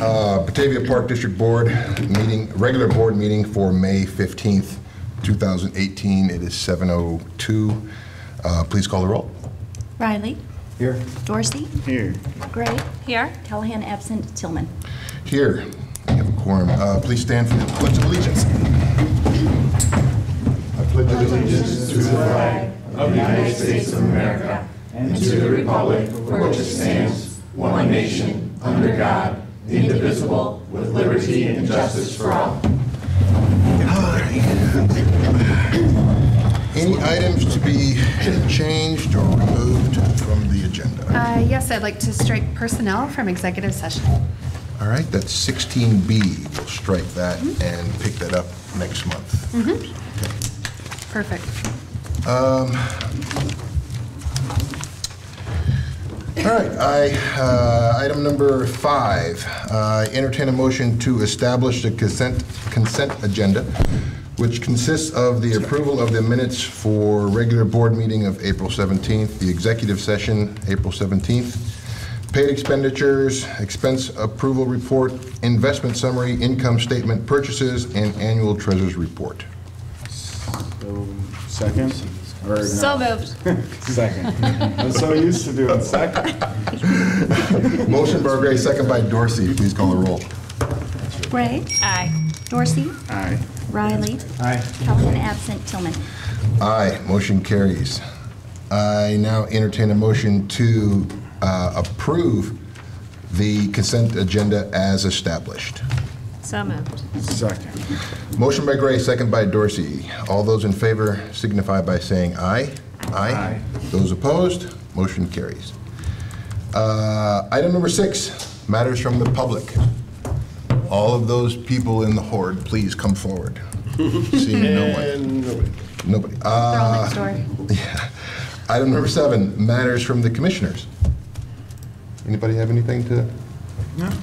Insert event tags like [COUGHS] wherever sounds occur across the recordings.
uh, Batavia Park District Board meeting, regular board meeting for May 15th, 2018. It is 7:02. Uh, Please call the roll. Riley. Here. Dorsey. Here. Gray. Here. Callahan absent. Tillman. Here, we have a quorum. Uh, Please stand for the pledge of allegiance. I pledge allegiance to the flag of the United States of America and to the republic for which it stands, one nation, under God, indivisible, with liberty and justice for all. Any items to be changed or removed from the agenda? Uh, Yes, I'd like to strike personnel from executive session. All right, that's 16B. We'll strike that mm-hmm. and pick that up next month. Mm-hmm. Perfect. Um, All right, I, uh, item number five, uh, entertain a motion to establish the consent, consent agenda, which consists of the approval of the minutes for regular board meeting of April 17th, the executive session, April 17th, paid expenditures, expense approval report, investment summary, income statement, purchases, and annual treasurer's report. So, Second? Or So no? moved. [LAUGHS] Second. I'm so used to doing second. [LAUGHS] Motion by Gray, second by Dorsey. Please call the roll. Gray. Aye. Dorsey. Aye. Riley. Aye. Callahan absent. Tillman. Aye, motion carries. I now entertain a motion to uh, approve the consent agenda as established. So moved. Second. Motion by Gray, second by Dorsey. All those in favor signify by saying aye. Aye. aye. Those opposed, motion carries. Uh, Item number six, matters from the public. All of those people in the horde, please come forward. [LAUGHS] Seeing no one. Nobody. They're all Uh, next door. [LAUGHS] Yeah. Item number seven, matters from the commissioners. Anybody have anything to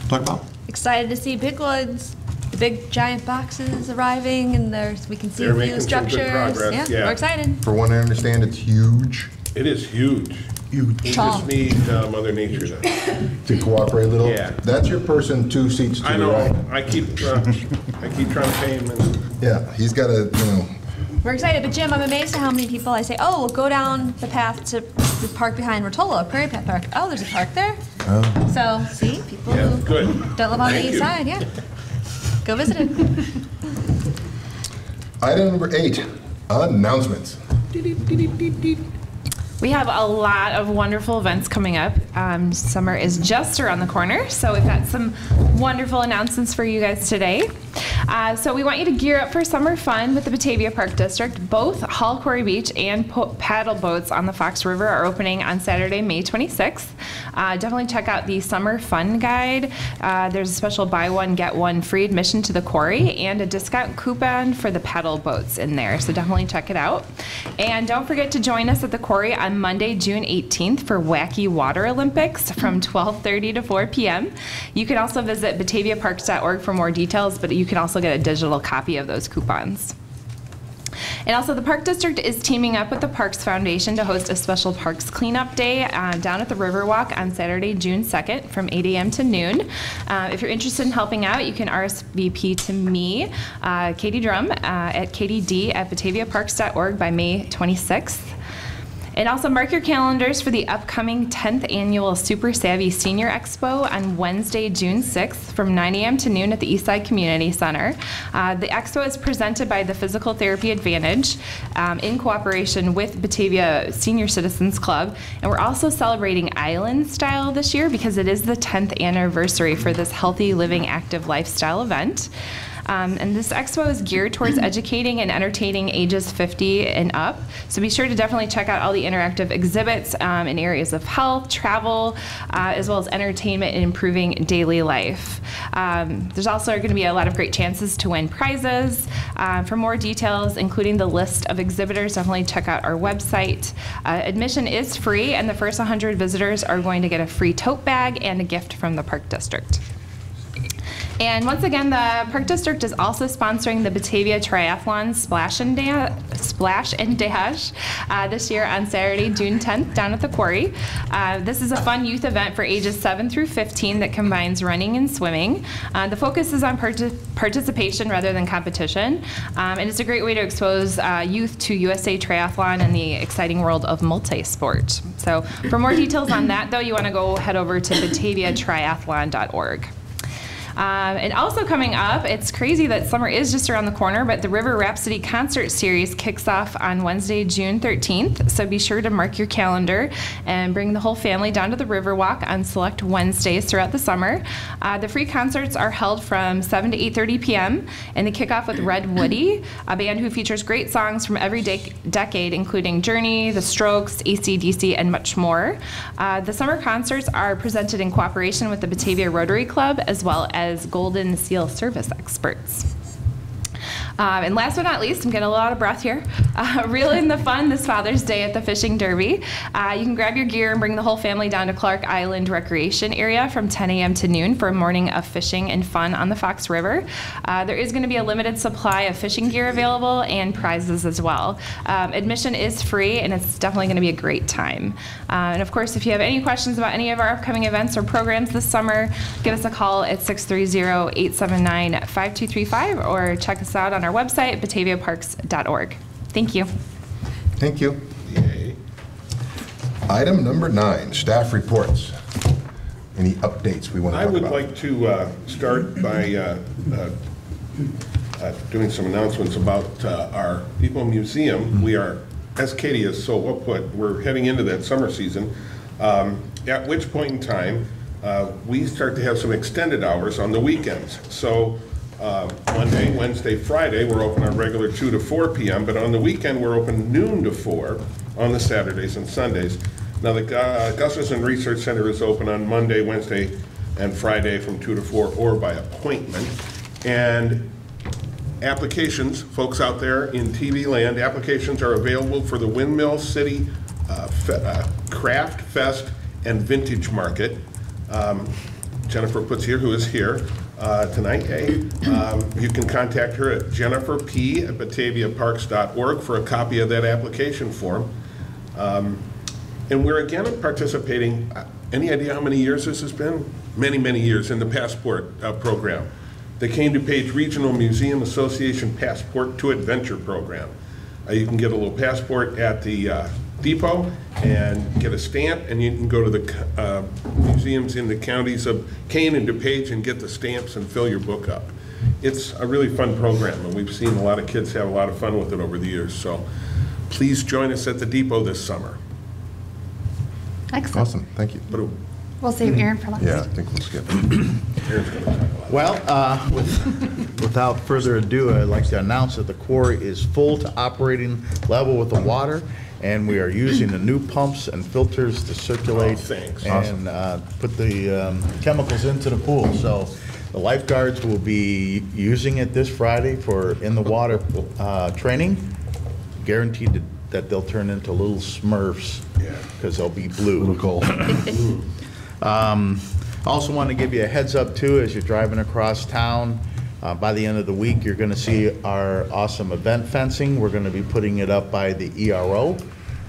talk about? Excited to see big ones, the big giant boxes arriving, and there's we can see They're a few making some good structures. progress, yeah. we're excited. For one I understand, it's huge. It is huge. Huge. We Tall. just need uh, Mother Nature to, [LAUGHS] To cooperate a little? Yeah. That's your person two seats to I the know, right. I keep, uh, I keep trying to pay him and Yeah, he's got a, you know, We're excited, but Jim, I'm amazed at how many people I say, "Oh, we'll go down the path to the park behind Rotolo, Prairie Pet Park." Oh, there's a park there. Oh. So, see, people Yeah, who good. don't live on Thank the east you. side, yeah, go visit it. item number eight, announcements. We have a lot of wonderful events coming up. Um, summer is just around the corner, so we've got some wonderful announcements for you guys today. Uh, so we want you to gear up for summer fun with the Batavia Park District. Both Hall Quarry Beach and po- paddle boats on the Fox River are opening on Saturday, May 26th. Uh, definitely check out the summer fun guide. Uh, there's a special buy one get one free admission to the quarry and a discount coupon for the paddle boats in there. So definitely check it out. And don't forget to join us at the quarry on Monday, June 18th for Wacky Water Olympics from 12:30 to 4 p.m. You can also visit bataviaparks.org for more details, but you can also get a digital copy of those coupons. And also, the Park District is teaming up with the Parks Foundation to host a special Parks Cleanup Day uh, down at the Riverwalk on Saturday, June 2nd from 8 a.m. to noon. Uh, if you're interested in helping out, you can RSVP to me, uh, Katie Drum, uh, at katyd at bataviaparks.org by May 26th. And also mark your calendars for the upcoming 10th annual Super Savvy Senior Expo on Wednesday, June 6th from 9 a.m. to noon at the Eastside Community Center. Uh, the expo is presented by the Physical Therapy Advantage um, in cooperation with Batavia Senior Citizens Club. And we're also celebrating Island Style this year because it is the 10th anniversary for this healthy living active lifestyle event. Um, and this expo is geared towards [CLEARS THROAT] educating and entertaining ages 50 and up. So be sure to definitely check out all the interactive exhibits um, in areas of health, travel, uh, as well as entertainment and improving daily life. Um, there's also going to be a lot of great chances to win prizes. Uh, for more details, including the list of exhibitors, definitely check out our website. Uh, admission is free, and the first 100 visitors are going to get a free tote bag and a gift from the Park District. And once again, the Park District is also sponsoring the Batavia Triathlon Splash and, da- Splash and Dash uh, this year on Saturday, June 10th, down at the quarry. Uh, this is a fun youth event for ages 7 through 15 that combines running and swimming. Uh, the focus is on parti- participation rather than competition, um, and it's a great way to expose uh, youth to USA Triathlon and the exciting world of multi-sport. So, for more details on that, though, you want to go head over to bataviatriathlon.org. Um, and also coming up, it's crazy that summer is just around the corner, but the River Rhapsody concert series kicks off on Wednesday, June 13th. So be sure to mark your calendar and bring the whole family down to the Riverwalk on select Wednesdays throughout the summer. Uh, the free concerts are held from 7 to 8:30 p.m. and they kick off with Red Woody, [CLEARS THROAT] a band who features great songs from every dec- decade, including Journey, The Strokes, AC/DC, and much more. Uh, the summer concerts are presented in cooperation with the Batavia Rotary Club as well as Golden Seal Service experts. Um, and last but not least, I'm getting a lot of breath here. Uh, [LAUGHS] reel in the fun this Father's Day at the Fishing Derby. Uh, you can grab your gear and bring the whole family down to Clark Island Recreation Area from 10 a.m. to noon for a morning of fishing and fun on the Fox River. Uh, there is going to be a limited supply of fishing gear available and prizes as well. Um, admission is free, and it's definitely going to be a great time. Uh, and of course, if you have any questions about any of our upcoming events or programs this summer, give us a call at 630 879 5235 or check us out on our website, bataviaparks.org. Thank you. Thank you. Item number nine, staff reports. Any updates we want to I talk would about? like to uh, start by uh, uh, uh, doing some announcements about uh, our Depot Museum. We are, as Katie has so well put, we're heading into that summer season, um, at which point in time, uh, we start to have some extended hours on the weekends. So uh, Monday, Wednesday, Friday, we're open on regular 2 to 4 p.m., but on the weekend, we're open noon to 4 on the Saturdays and Sundays. Now, the Gu- Gustafson Research Center is open on Monday, Wednesday, and Friday from 2 to 4 or by appointment. And applications, folks out there in TV land, applications are available for the Windmill City uh, uh, Craft Fest and Vintage Market. Um, Jennifer Puts here, who is here uh, tonight, hey, um, you can contact her at Jennifer P. at bataviaparks.org for a copy of that application form. Um, And we're again participating, uh, any idea how many years this has been? Many, many years in the Passport uh, program. The Kane DuPage Regional Museum Association Passport to Adventure program. Uh, You can get a little passport at the uh, depot and get a stamp, and you can go to the uh, museums in the counties of Kane and DuPage and get the stamps and fill your book up. It's a really fun program, and we've seen a lot of kids have a lot of fun with it over the years. So please join us at the depot this summer. Excellent. Awesome, thank you. Boom. We'll save Aaron for last. Yeah, I think we'll skip. Aaron's gonna talk a lot. Well, uh, with- without further ado, I'd like to announce that the quarry is full to operating level with the water, and we are using the new pumps and filters to circulate Oh, thanks. and uh, put the um, chemicals into the pool. So the lifeguards will be using it this Friday for in-the-water uh, training. Guaranteed that- that they'll turn into little smurfs, because they'll be blue. [LAUGHS] Um, Also want to give you a heads up too, as you're driving across town, uh, by the end of the week, you're going to see our awesome event fencing. We're going to be putting it up by the ERO,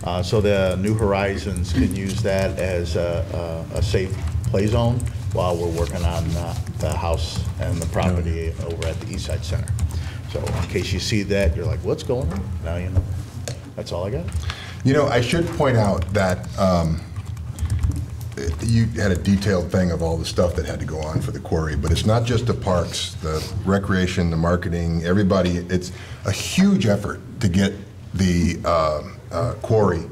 uh, so the New Horizons can use that as a, a a safe play zone while we're working on uh, the house and the property over at the East Side Center. So in case you see that, you're like, what's going on? Now you know. That's all I got. You know, I should point out that um, you had a detailed thing of all the stuff that had to go on for the quarry, but it's not just the parks, the recreation, the marketing, everybody. It's a huge effort to get the um, uh, quarry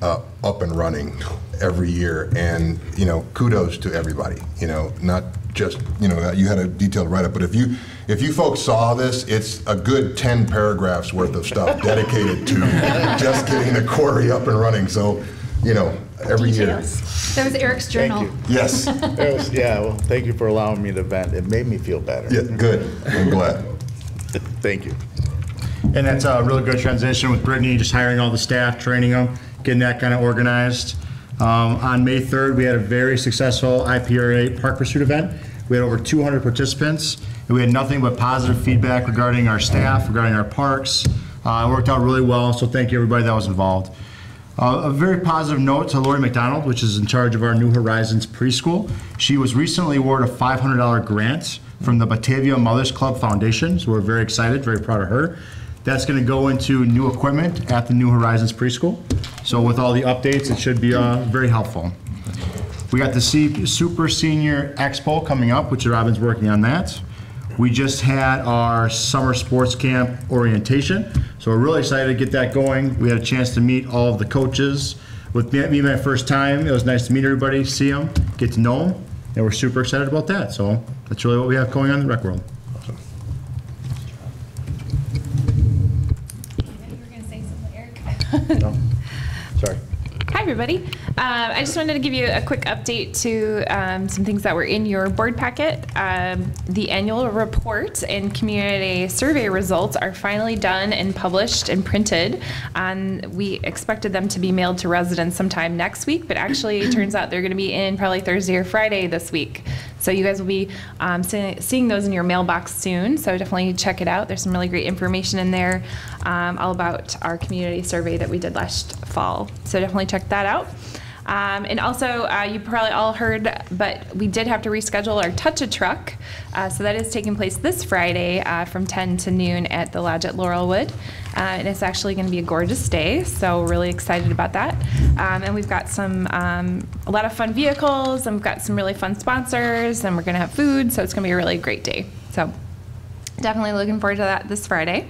uh, up and running every year, and, you know, kudos to everybody, you know, not just, you know, you had a detailed write-up, but if you, if you folks saw this, it's a good 10 paragraphs worth of stuff [LAUGHS] dedicated to just getting the quarry up and running, so, you know, every year. That was Eric's Thank journal. you. Yes, [LAUGHS] That was- Yeah, well, thank you for allowing me to vent. It made me feel better. yeah, good, I'm glad. [LAUGHS] Thank you. And that's a really good transition with Brittany, just hiring all the staff, training them, getting that kind of organized. Um, On May 3rd, we had a very successful IPRA Park Pursuit event. We had over 200 participants, and we had nothing but positive feedback regarding our staff, regarding our parks. Uh, It worked out really well, so thank you, everybody that was involved. Uh, A very positive note to Lori McDonald, which is in charge of our New Horizons preschool. She was recently awarded a $500 grant from the Batavia Mothers Club Foundation, so we're very excited, very proud of her. That's going to go into new equipment at the New Horizons preschool. So with all the updates, it should be uh, very helpful. We got the C- Super Senior Expo coming up, which Robin's working on that. We just had our summer sports camp orientation, so we're really excited to get that going. We had a chance to meet all of the coaches. With me, my first time, it was nice to meet everybody, see them, get to know them, and we're super excited about that. So that's really what we have going on in the rec world. No? Sorry. Hi, everybody. Uh, I just wanted to give you a quick update to um, some things that were in your board packet. Um, the annual report and community survey results are finally done and published and printed. And we expected them to be mailed to residents sometime next week, but actually, it turns out they're going to be in probably Thursday or Friday this week. So you guys will be um, see- seeing those in your mailbox soon. So definitely check it out. There's some really great information in there um, all about our community survey that we did last fall. So definitely check that out. Um, and also, uh, you probably all heard, but we did have to reschedule our Touch a Truck. Uh, so that is taking place this Friday uh, from 10 to noon at the Lodge at Laurelwood. Uh, and it's actually going to be a gorgeous day, so really excited about that. Um, and we've got some um, a lot of fun vehicles, and we've got some really fun sponsors, and we're going to have food, so it's going to be a really great day. So definitely looking forward to that this Friday.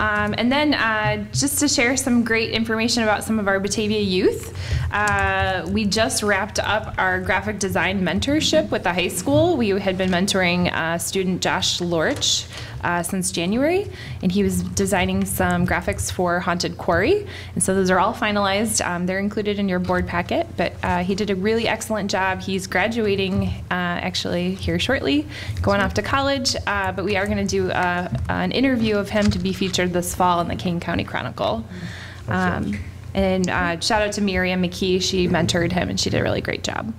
Um, and then uh, just to share some great information about some of our Batavia youth, uh, we just wrapped up our graphic design mentorship with the high school. We had been mentoring uh, student Josh Lorch. Uh, since January, and he was designing some graphics for Haunted Quarry. And so those are all finalized. Um, they're included in your board packet, but uh, he did a really excellent job. He's graduating uh, actually here shortly, going off to college, uh, but we are going to do uh, an interview of him to be featured this fall in the Kane County Chronicle. Um, and uh, shout out to Miriam McKee. She mentored him and she did a really great job.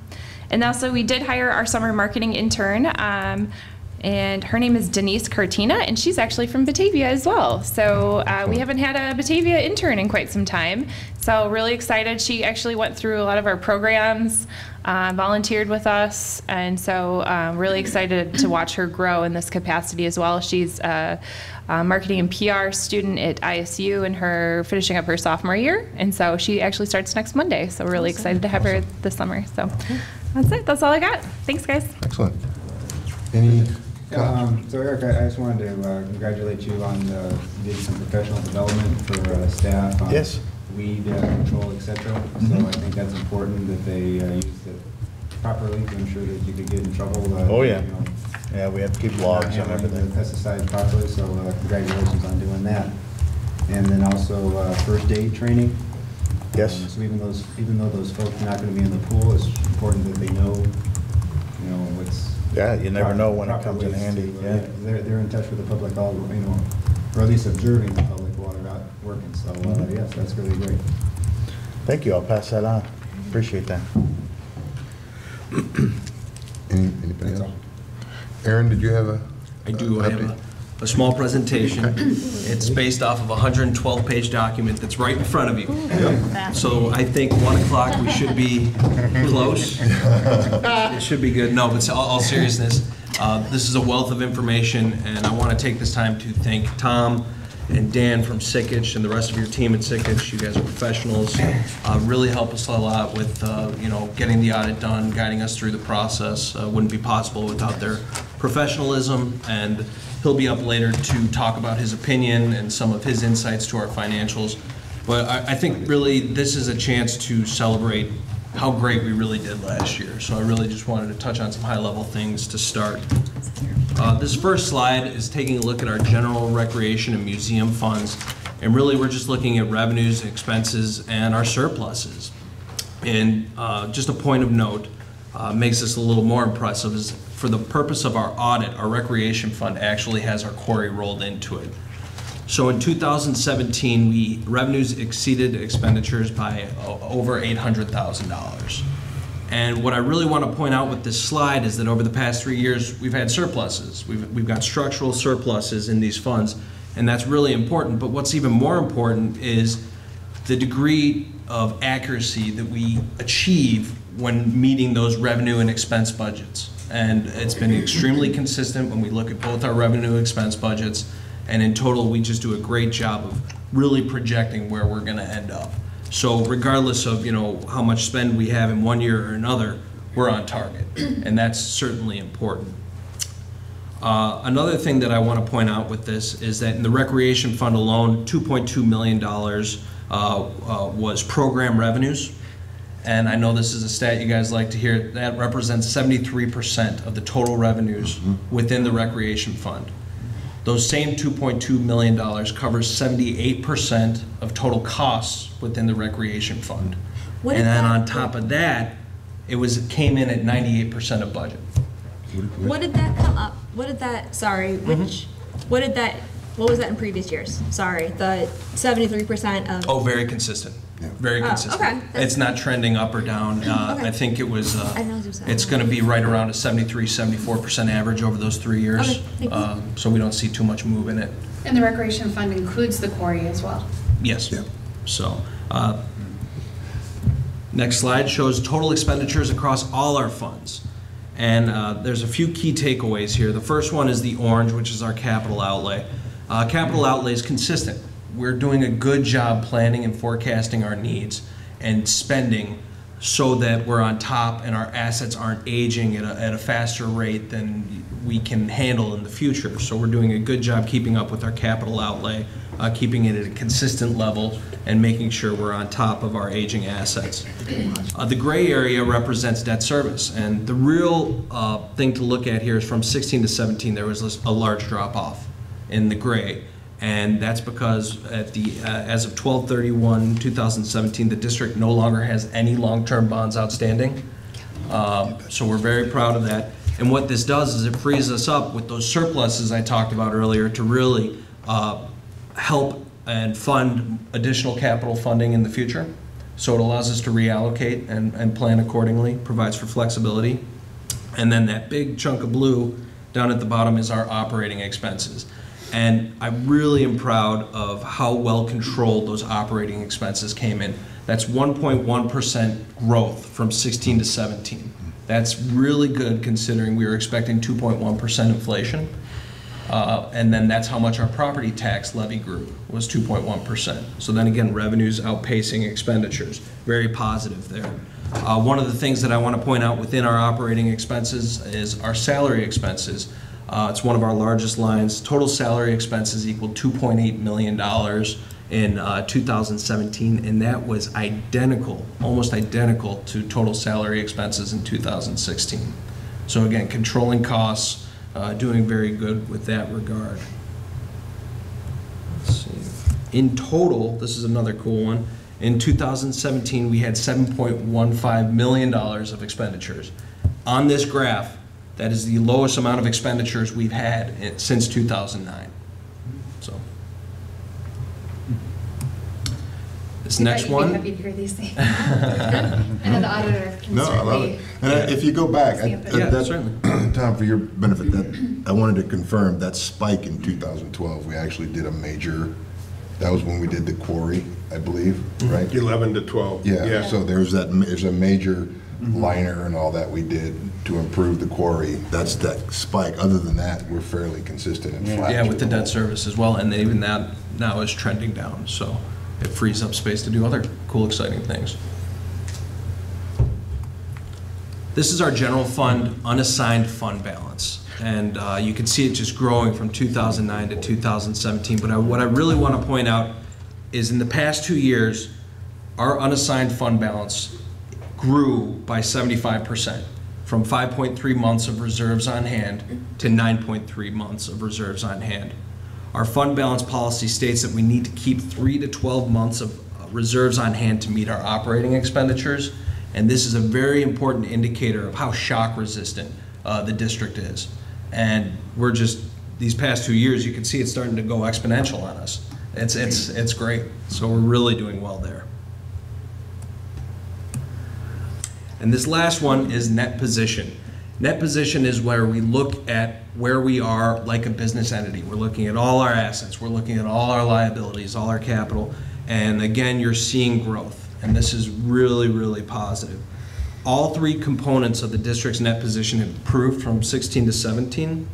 And also, we did hire our summer marketing intern. Um, and her name is Denise Cartina, and she's actually from Batavia as well. So uh, we haven't had a Batavia intern in quite some time. So really excited. She actually went through a lot of our programs, uh, volunteered with us, and so um, really excited to [CLEARS THROAT] watch her grow in this capacity as well. She's a, a marketing and PR student at ISU, and her finishing up her sophomore year, and so she actually starts next Monday. So we're really excited to have her this summer. So that's it. That's all I got. Thanks, guys. Excellent. Any Um, So Eric, I I just wanted to uh, congratulate you on uh, getting some professional development for uh, staff. on Yes. Weed uh, control, et cetera. So I think that's important that they uh, use it properly to ensure that you could get in trouble. uh, Oh, yeah. you know, Yeah, we have to keep logs on everything. Pesticides properly, so uh, congratulations on doing that. And then also uh, first aid training. Yes. Um, So even those, even though those folks are not going to be in the pool, it's important that they know, you know, what's. Yeah, you never know when it comes in handy, to, uh, yeah. They're, they're in touch with the public all, you know, or at least observing the public while they're out working, so, uh, Mhm. yes, that's really great. Thank you, I'll pass that on. Appreciate that. Any- Anybody else? Aaron, did you have a? I do, I have a, a small presentation. It's based off of a 112-page document that's right in front of you. So I think 1 o'clock, we should be close. [LAUGHS] It should be good. No, but all all seriousness, uh, this is a wealth of information, and I want to take this time to thank Tom and Dan from Sikich and the rest of your team at Sikich. You guys are professionals, uh, really help us a lot with, uh, you know, getting the audit done, guiding us through the process. Uh, Wouldn't be possible without their professionalism, and he'll be up later to talk about his opinion and some of his insights to our financials. But I, I think really this is a chance to celebrate how great we really did last year. So I really just wanted to touch on some high-level things to start. Uh, This first slide is taking a look at our general recreation and museum funds. And really, we're just looking at revenues, expenses, and our surpluses. And uh, just a point of note, uh, makes this a little more impressive, is for the purpose of our audit, our recreation fund actually has our quarry rolled into it. So in 2017, we, revenues exceeded expenditures by over $800,000. And what I really want to point out with this slide is that over the past three years, we've had surpluses. We've, we've got structural surpluses in these funds, and that's really important. But what's even more important is the degree of accuracy that we achieve when meeting those revenue and expense budgets. And it's been extremely consistent when we look at both our revenue expense budgets. And in total, we just do a great job of really projecting where we're going to end up. So regardless of, you know, how much spend we have in one year or another, we're on target. And that's certainly important. Uh, Another thing that I want to point out with this is that in the recreation fund alone, $2.2 million uh, uh, was program revenues. And I know this is a stat you guys like to hear. That represents 73% of the total revenues within the recreation fund. Those same $2.2 million covers 78% of total costs within the recreation fund. What And then that- on top of that, it was, it came in at 98% of budget. What did that come up, what did that, sorry, Mm-hmm. which, what did that, what was that in previous years? Sorry, the seventy-three percent of, Oh, very consistent. Very Oh, consistent. okay. It's not trending up or down. Uh, Okay. I think it was, uh, I know it was it's going to be right around a 73, 74% average over those three years. Okay, thank you. Uh, So we don't see too much move in it. And the recreation fund includes the quarry as well. Yes. Yeah. So, uh, next slide shows total expenditures across all our funds. And uh, there's a few key takeaways here. The first one is the orange, which is our capital outlay. Uh, Capital outlay is consistent. We're doing a good job planning and forecasting our needs and spending so that we're on top and our assets aren't aging at a, at a faster rate than we can handle in the future. So we're doing a good job keeping up with our capital outlay, uh, keeping it at a consistent level, and making sure we're on top of our aging assets. Uh, the gray area represents debt service, and the real uh, thing to look at here is from 16 to 17, there was a large drop off in the gray. And that's because at the, uh, as of 12/31/2017, the district no longer has any long-term bonds outstanding. Um, So we're very proud of that. And what this does is it frees us up with those surpluses I talked about earlier to really uh, help and fund additional capital funding in the future. So it allows us to reallocate and, and plan accordingly, provides for flexibility. And then that big chunk of blue down at the bottom is our operating expenses. And I really am proud of how well controlled those operating expenses came in. That's 1.1% growth from 16 to 17. That's really good considering we were expecting 2.1% inflation. Uh, And then that's how much our property tax levy grew, was 2.1%. So then again, revenues outpacing expenditures, very positive there. Uh, One of the things that I want to point out within our operating expenses is our salary expenses. Uh, It's one of our largest lines. Total salary expenses equaled $2.8 million in uh, 2017, and that was identical, almost identical to total salary expenses in 2016. So again, controlling costs, uh, doing very good with that regard. Let's see. In total, this is another cool one, in 2017, we had $7.15 million of expenditures. On this graph, that is the lowest amount of expenditures we've had since 2009. So. This next You'd be one. happy to hear these things. [LAUGHS] And the auditor can No, I love it. And I- if you go back, I- Stamp it. Yeah, that- certainly. [CLEARS THROAT] Tom, for your benefit, that, I wanted to confirm, that spike in 2012, we actually did a major, that was when we did the quarry, I believe, right? 11 to 12. Yeah, so there's that, there's a major liner and all that we did to improve the quarry. That's that spike. Other than that, we're fairly consistent and flat. Yeah, with the through debt service as well, and even that now is trending down, so it frees up space to do other cool, exciting things. This is our general fund unassigned fund balance, and uh, you can see it just growing from 2009 to 2017. But I- what I really want to point out is in the past two years, our unassigned fund balance grew by 75%, from 5.3 months of reserves on hand to 9.3 months of reserves on hand. Our fund balance policy states that we need to keep three to 12 months of uh, reserves on hand to meet our operating expenditures, and this is a very important indicator of how shock resistant uh, the district is. And we're just, these past two years, you can see it's starting to go exponential on us. It's, it's, it's great, so we're really doing well there. And this last one is net position. Net position is where we look at where we are like a business entity. We're looking at all our assets, we're looking at all our liabilities, all our capital, and again, you're seeing growth. And this is really, really positive. All three components of the district's net position improved from 16 to 17.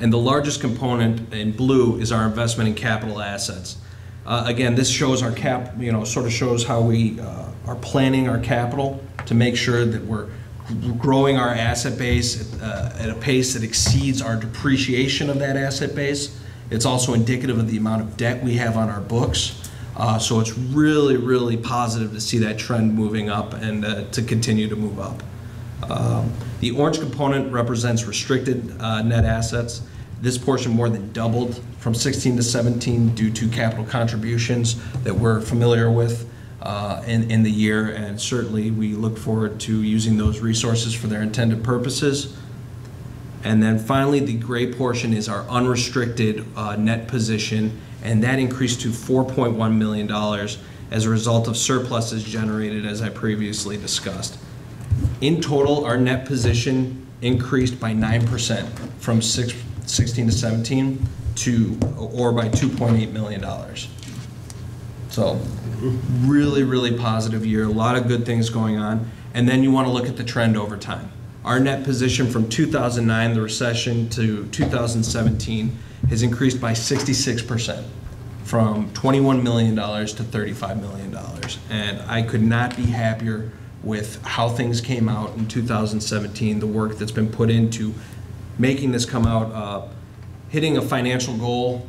And the largest component in blue is our investment in capital assets. Uh, Again, this shows our cap, you know, sort of shows how we uh, are planning our capital to make sure that we're growing our asset base at, uh, at a pace that exceeds our depreciation of that asset base. It's also indicative of the amount of debt we have on our books. Uh, So it's really, really positive to see that trend moving up and uh, to continue to move up. Um, The orange component represents restricted uh, net assets. This portion more than doubled from 16 to 17 due to capital contributions that we're familiar with uh, in, in the year, and certainly we look forward to using those resources for their intended purposes. And then finally, the gray portion is our unrestricted uh, net position, and that increased to $4.1 million as a result of surpluses generated, as I previously discussed. In total, our net position increased by 9% from six- 16 to 17 to, or by $2.8 million. So, really, really positive year, a lot of good things going on. And then you want to look at the trend over time. Our net position from 2009, the recession, to 2017 has increased by 66%, from $21 million to $35 million. And I could not be happier with how things came out in 2017, the work that's been put into making this come out, uh, hitting a financial goal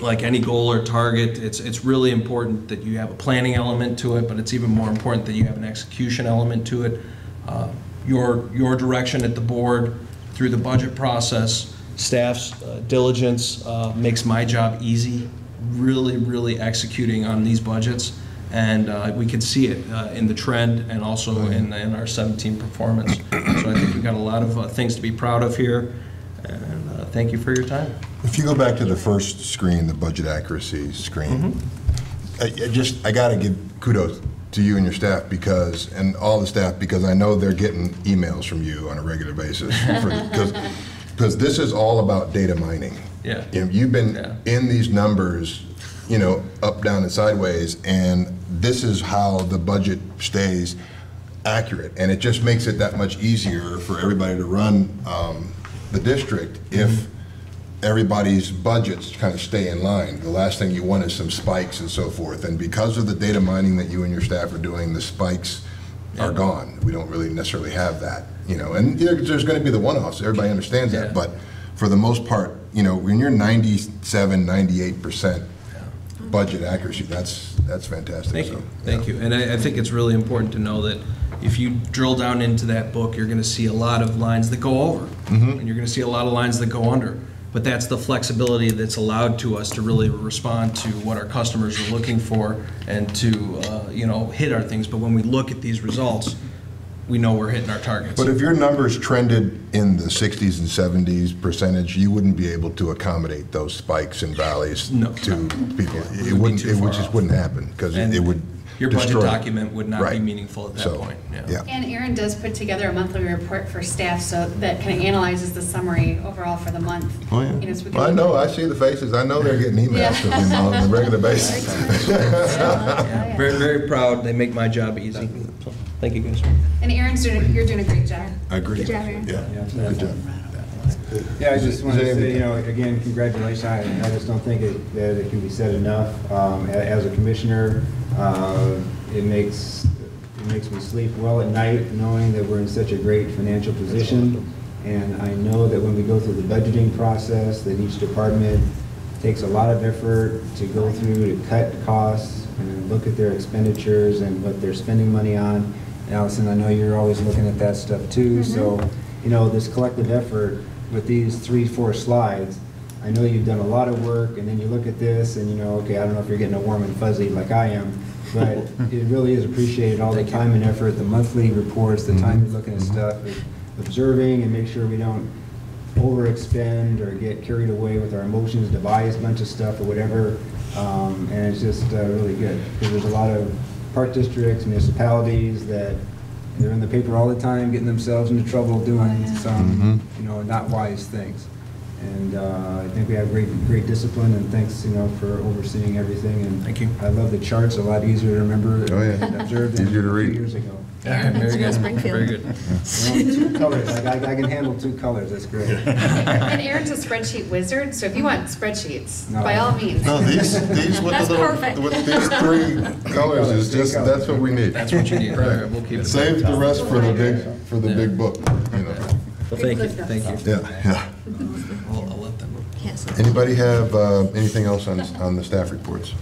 like any goal or target, it's, it's really important that you have a planning element to it, but it's even more important that you have an execution element to it. Uh, Your, your direction at the board through the budget process, staff's uh, diligence uh, makes my job easy, really, really executing on these budgets. And uh, we can see it uh, in the trend and also in, in our 17 performance. So I think we've got a lot of uh, things to be proud of here, and thank you for your time. If you go back to the first screen, the budget accuracy screen, I I just, I gotta give kudos to you and your staff because, and all the staff, because I know they're getting emails from you on a regular basis. Because, because [LAUGHS] this is all about data mining. Yeah. You know, You've been Yeah. in these numbers, you know, up, down, and sideways, and this is how the budget stays accurate. And it just makes it that much easier for everybody to run um, the district if everybody's budgets kind of stay in line. The last thing you want is some spikes and so forth. And because of the data mining that you and your staff are doing, the spikes are gone. We don't really necessarily have that, you know. And there's going to be the one-offs, everybody understands Yeah. that. But for the most part, you know, when you're 97, 98% budget accuracy, that's, that's fantastic. Thank So, you, thank you. And I, I think it's really important to know that if you drill down into that book, you're gonna see a lot of lines that go over. Mm-hmm. And you're gonna see a lot of lines that go under. But that's the flexibility that's allowed to us to really respond to what our customers are looking for and to, uh, you know, hit our things. But when we look at these results, we know we're hitting our targets. But if your numbers trended in the 60s and 70s percentage, you wouldn't be able to accommodate those spikes and valleys No. to people. It would It be wouldn't, it would just off. wouldn't happen, because And it would Your budget destroy- document would not be Right. meaningful at that So, point, yeah. Yeah. And Aaron does put together a monthly report for staff, so that kind of analyzes the summary overall for the month. Oh, You know, yeah. so we can- I know, I see the faces, I know they're getting emails Yeah. from [LAUGHS] him on a regular basis. [LAUGHS] Yeah. Very, very proud. They make my job easy. So, Thank you, guys. And Aaron's doing, you're doing a great job. I agree. Good job, Aaron. Yeah, Yeah. good job. Yeah, I just want to say, you know, again, congratulations. I, I just don't think it, that it can be said enough. Um, as a commissioner, uh, it makes, it makes me sleep well at night knowing that we're in such a great financial position. And I know that when we go through the budgeting process, that each department takes a lot of effort to go through to cut costs and look at their expenditures and what they're spending money on. Allison, I know you're always looking at that stuff too, so, you know, this collective effort with these three, four slides, I know you've done a lot of work, and then you look at this, and you know, okay, I don't know if you're getting a warm and fuzzy like I am, but [LAUGHS] it really is appreciated, all the time and effort, the monthly reports, the time you're looking at stuff, observing and make sure we don't overexpend or get carried away with our emotions, devise a bunch of stuff or whatever. Um, And it's just uh, really good, because there's a lot of park districts, municipalities that they're in the paper all the time, getting themselves into trouble doing some, you know, not wise things. And uh, I think we have great, great discipline, and thanks, you know, for overseeing everything. And Thank you. I love the charts, a lot easier to remember Oh, yeah. and observe than Easier to read. years ago. Very good, Springfield. very good. You know, Two colors, I I- I can handle two colors, that's great. [LAUGHS] And Aaron's a spreadsheet wizard, so if you want spreadsheets, No. by all means. No, these, these with the That's little, perfect. with these three colors is just, that's what we need. That's what you need. All right, we'll keep it. Save the rest for the big, for the big book, you know. Well, thank you, thank you. Yeah, yeah. I'll, I'll let them. Yes. Anybody have uh, anything else on, on the staff reports?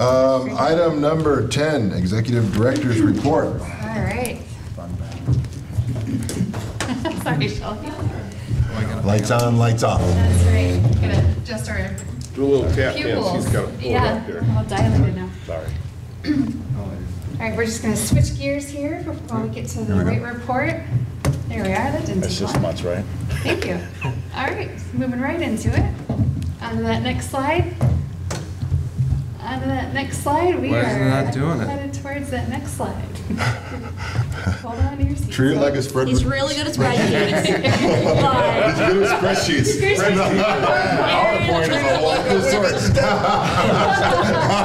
Um, Item number 10, Executive Director's Report. All right. [LAUGHS] Sorry, Shelley. Lights on, lights off. That's right. Gonna adjust our Do a little tap dance, pupils. he's got to pull it Yeah, up there. I'll dial it now. Sorry. All right, we're just gonna switch gears here before we get to the Here rate report. There we are, that didn't That's take six months, right? Thank you. [LAUGHS] All right, moving right into it. On to that next slide. On to that next slide, we Why are is it not doing it? headed towards that next slide. [LAUGHS] Hold on to your seats. Treat it like a spreadsheet. He's really good at spreadsheets. [LAUGHS] He's [LAUGHS] But good at spreadsheets. PowerPoint is a whole story.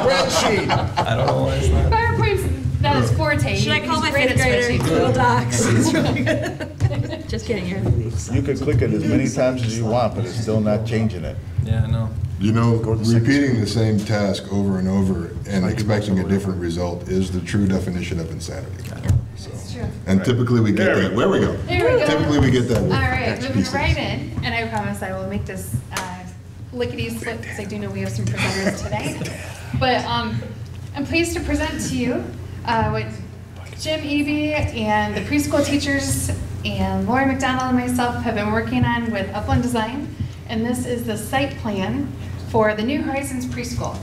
Spreadsheet. I don't know why it's not. PowerPoint's not his forte. should I call my He's great fifth at grader spreadsheets. Google Docs? He's really good. Just kidding, Aaron. You could click it as many times as you want, but it's still not changing it. Yeah, I know. You know, Go to the second repeating the same task over and over and expecting a different result is the true definition of insanity. It's true. And typically we get There we that, where we go. There we go. Typically we get that. All with right, moving pieces. right in, and I promise I will make this uh, lickety-split, because I do know we have some presenters [LAUGHS] today. But um, I'm pleased to present to you uh, what Jim Eby and the preschool teachers and Lori McDonald and myself have been working on with Upland Design. And this is the site plan for the New Horizons Preschool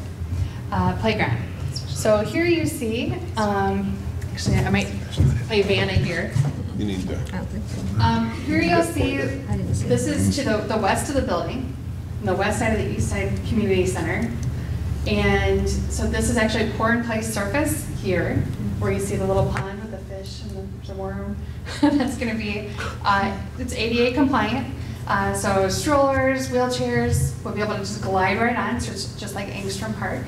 uh, playground. So here you see, um, actually, I might play Vanna here. You need to. Um, Here you'll see, this is to the, the west of the building, the west side of the east side community center. And so this is actually a pour in place surface here, where you see the little pond with the fish and the- the worm. [LAUGHS] That's gonna be, uh, it's ADA compliant. Uh, so strollers, wheelchairs, we'll be able to just glide right on, so it's just like Angstrom Park.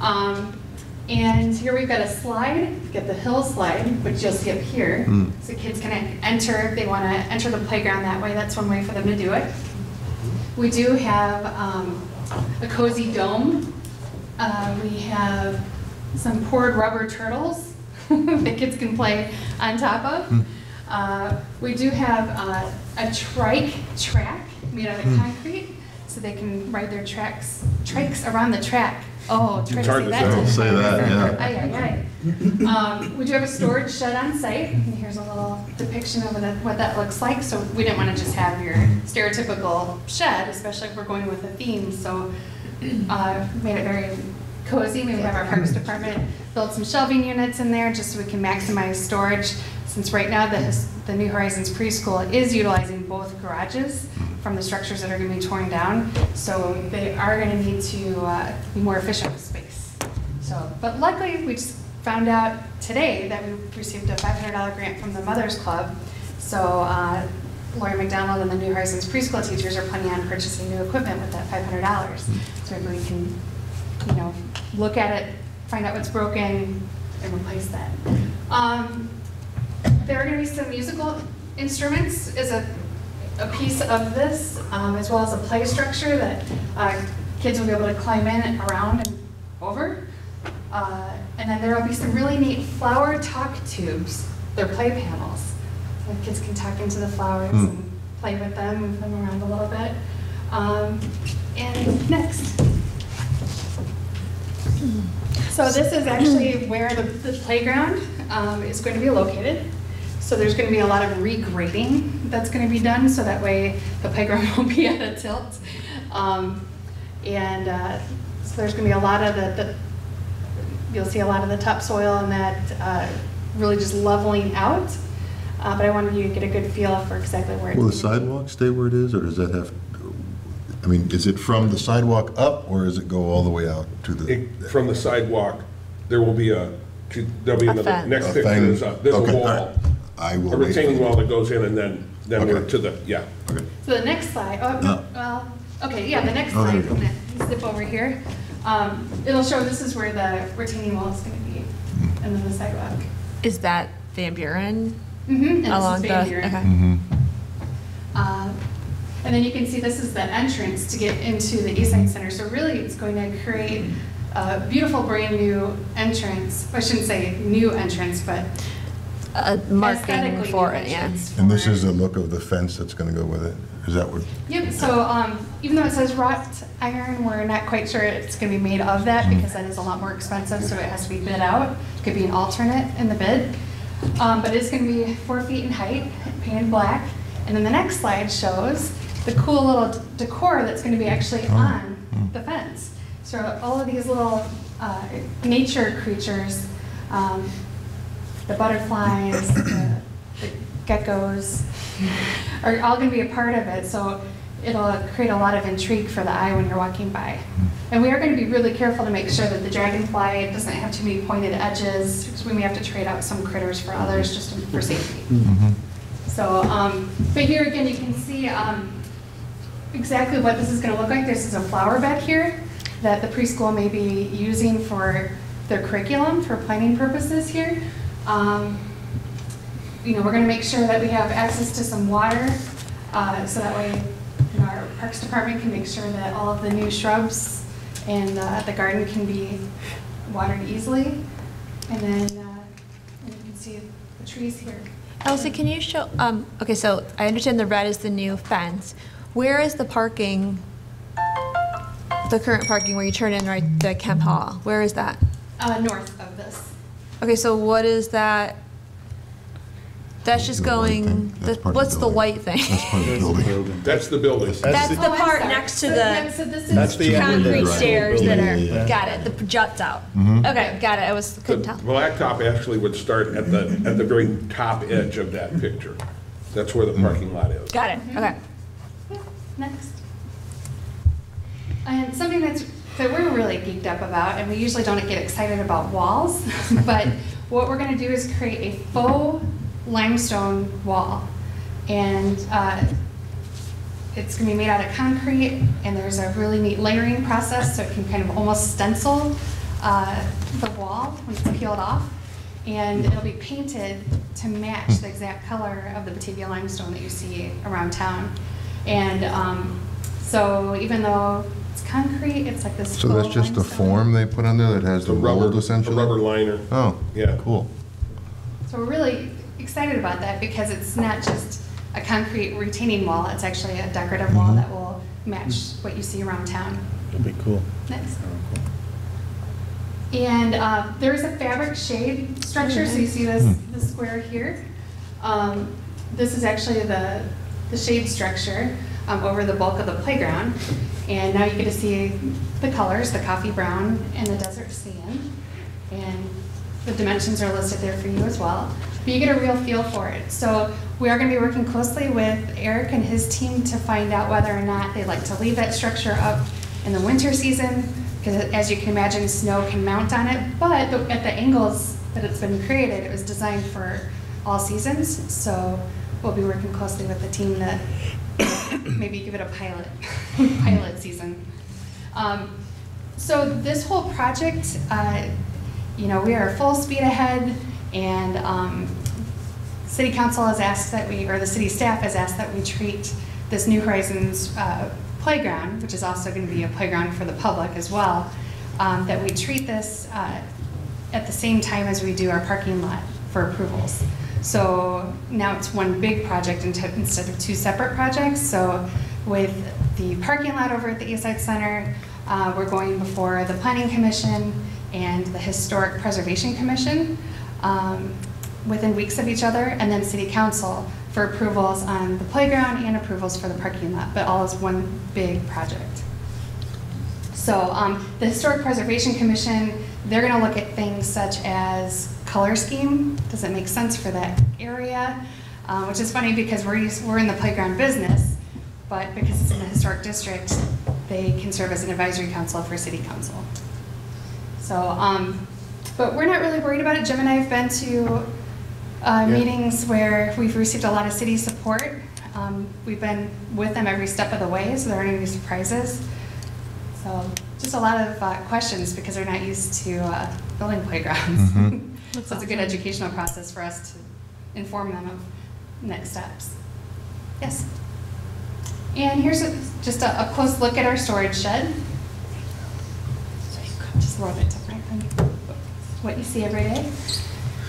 Um, and here we've got a slide, get the hill slide, which you'll up here. So kids can enter, if they want to enter the playground that way, that's one way for them to do it. We do have um, a cozy dome. Uh, We have some poured rubber turtles [LAUGHS] that kids can play on top of. Uh, We do have uh, a trike track made out of concrete, so they can ride their tracks, trikes around the track. Oh, try to say that. say. didn't Don't say that, yeah. Aye, aye, aye. Um, We do have a storage shed on site, and here's a little depiction of what that- what that looks like. So we didn't want to just have your stereotypical shed, especially if we're going with a theme, so uh, made it very cozy. We have our Parks Department build some shelving units in there, just so we can maximize storage. Since right now, the, the New Horizons preschool is utilizing both garages from the structures that are going to be torn down, so they are going to need to uh, be more efficient with space. So, but luckily, we just found out today that we received a $500 grant from the Mothers Club. So uh, Lori McDonald and the New Horizons preschool teachers are planning on purchasing new equipment with that $500. So maybe we can, you know, look at it, find out what's broken, and replace that. Um, There are going to be some musical instruments as a, a piece of this, um, as well as a play structure that uh, kids will be able to climb in and around and over. Uh, And then there will be some really neat flower talk tubes. They're play panels. So kids can talk into the flowers Hmm. and play with them, move them around a little bit. Um, And next. So this is actually where the, the playground um, is going to be located. So there's going to be a lot of regrading that's going to be done, so that way the playground [LAUGHS] won't be at a tilt. Um, And uh, so there's going to be a lot of the, the, you'll see a lot of the topsoil and that uh, really just leveling out. Uh, But I wanted you to get a good feel for exactly where. Will the sidewalk stay where it is, or does that have, I mean, is it from the sidewalk up, or does it go all the way out to the? It- From the sidewalk, there will be a, there'll be A another, fence. next A picture thing. is, a- there's Okay, a all right. wall. I will A wait for retaining wall that goes in and then, then we're Okay. to the, yeah. Okay. So the next slide, oh, no, well, okay, yeah, the next Oh, there slide, you go. I'm zip over here. Um, It'll show this is where the retaining wall is gonna be, and then the sidewalk. Is that Van Buren Mm-hmm, and along this the? is Van Buren. Okay. Mm-hmm. And then you can see this is the entrance to get into the East Side Center. So really, it's going to create a beautiful, brand-new entrance. I shouldn't say new entrance, but A marking for new it, yeah. entrance And this is the look of the fence that's going to go with it? Is that what? Yep, so um, even though it says wrought iron, we're not quite sure it's going to be made of that because that is a lot more expensive, so it has to be bid out. It Could be an alternate in the bid. Um, But it's going to be four feet in height, painted black. And then the next slide shows the cool little decor that's going to be actually on the fence. So all of these little uh, nature creatures, um, the butterflies, the the geckos, are all going to be a part of it. So it'll create a lot of intrigue for the eye when you're walking by. And we are going to be really careful to make sure that the dragonfly doesn't have too many pointed edges, because we may have to trade out some critters for others just for safety. So, um, but here again, you can see um, exactly what this is going to look like. This is a flower bed here that the preschool may be using for their curriculum for planning purposes here. Um, you know, we're going to make sure that we have access to some water, uh, so that way you know, our Parks Department can make sure that all of the new shrubs and uh, the garden can be watered easily. And then uh, and you can see the trees here. Elsie, can you show, um, okay, so I understand the red is the new fence. Where is the parking, the current parking where you turn in right, the Kemp Hall? Where is that? Uh, north of this. Okay, so what is that? That's just The white thing. going, That's the- part of what's the the building. white thing? That's part of the building. That's the building. That's the Oh, I'm part sorry. next to So, yeah, the so this That's is the end of the concrete right. stairs that Yeah, yeah, yeah. are, got it, the juts out. Mhm. Okay, got it, I was, The couldn't tell. blacktop actually would start at the, at the very top edge of that picture. That's where the parking lot is. Got it, okay. Next. And something that's, that we're really geeked up about, and we usually don't get excited about walls, [LAUGHS] but what we're gonna do is create a faux limestone wall. And uh, it's gonna be made out of concrete, and there's a really neat layering process, so it can kind of almost stencil uh, the wall when it's peeled off. And it'll be painted to match the exact color of the Batavia limestone that you see around town. And um, so even though it's concrete, it's like this. So that's just the form they put on there that has The the rubber, mold the rubber liner. Oh, Yeah. cool. So we're really excited about that because it's not just a concrete retaining wall, it's actually a decorative wall Mhm. that will match what you see around town. That'd be cool. Next. And uh, there is a fabric shade structure, so you see this, Hmm. this square here. Um, This is actually the, the shade structure um, over the bulk of the playground. And now you get to see the colors, the coffee brown and the desert sand. And the dimensions are listed there for you as well. But you get a real feel for it. So we are going to be working closely with Eric and his team to find out whether or not they'd like to leave that structure up in the winter season, because as you can imagine, snow can mount on it. But at the angles that it's been created, it was designed for all seasons. So we'll be working closely with the team to [COUGHS] maybe give it a pilot, [LAUGHS] pilot season. Um, So this whole project, uh, you know, we are full speed ahead, and um, city council has asked that we, or the city staff has asked that we treat this New Horizons uh, playground, which is also going to be a playground for the public as well, um, that we treat this uh, at the same time as we do our parking lot for approvals. So now it's one big project instead of two separate projects. So with the parking lot over at the East Side Center, uh, we're going before the Planning Commission and the Historic Preservation Commission um, within weeks of each other, and then City Council for approvals on the playground and approvals for the parking lot, but all as one big project. So um, the Historic Preservation Commission, they're going to look at things such as color scheme. Does it make sense for that area? Uh, which is funny because we're, used, we're in the playground business, but because it's in the historic district, they can serve as an advisory council for city council. So, um, But we're not really worried about it. Jim and I have been to uh, meetings where we've received a lot of city support. Um, We've been with them every step of the way, so there aren't any surprises. So just a lot of uh, questions because they're not used to uh, building playgrounds. [LAUGHS] So it's a good educational process for us to inform them of next steps. Yes? And here's a- just a a close look at our storage shed. Just a little bit different than what you see every day.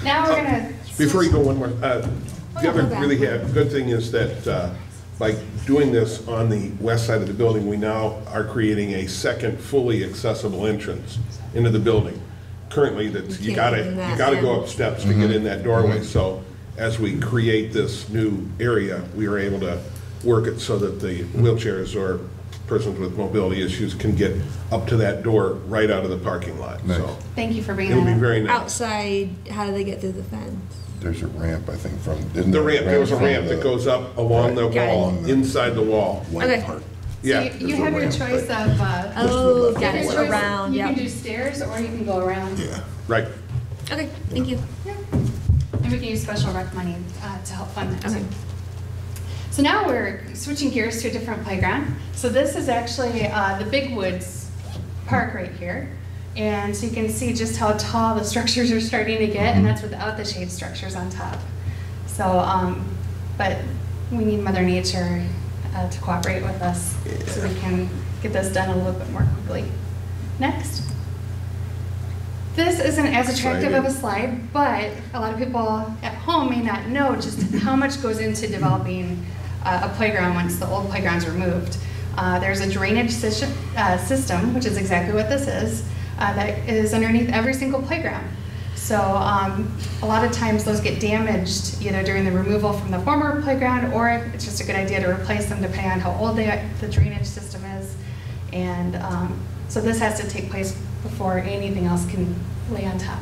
Now we're gonna. Before you go, one more, uh, Oh, the other go really have, good thing is that uh, by doing this on the west side of the building, we now are creating a second fully accessible entrance into the building. Currently, that you can't gotta, you gotta go up steps to get mm-hmm. in that doorway. Mm-hmm. So as we create this new area, we are able to work it so that the wheelchairs or persons with mobility issues can get up to that door right out of the parking lot, so. Thank you for bringing It'll that be up. very nice. Outside, how do they get through the fence? There's a ramp, I think, from, isn't The there ramp, there was a from ramp that goes up along the Got it. wall, inside the wall. white Okay. part? So Yeah. you- you have your ramp, choice right. of. uh, Oh, you got it, your so choice- around, You yep. can do stairs or you can go around. Yeah. Right. Okay, thank you. Yeah. And we can use special rec money uh, to help fund that Okay. too. So now we're switching gears to a different playground. So this is actually uh, the Big Woods Park right here. And so you can see just how tall the [LAUGHS] structures are starting to get, and that's without the shade structures on top. So, um, but we need Mother Nature uh, to cooperate with us so we can get this done a little bit more quickly. Next. This isn't as attractive of a slide, but a lot of people at home may not know just how much goes into developing uh, a playground once the old playground's removed. Uh, There's a drainage system, uh, system, which is exactly what this is, uh, that is underneath every single playground. So um, a lot of times those get damaged either during the removal from the former playground or it's just a good idea to replace them depending on how old they, the drainage system is. And um, so this has to take place before anything else can lay on top.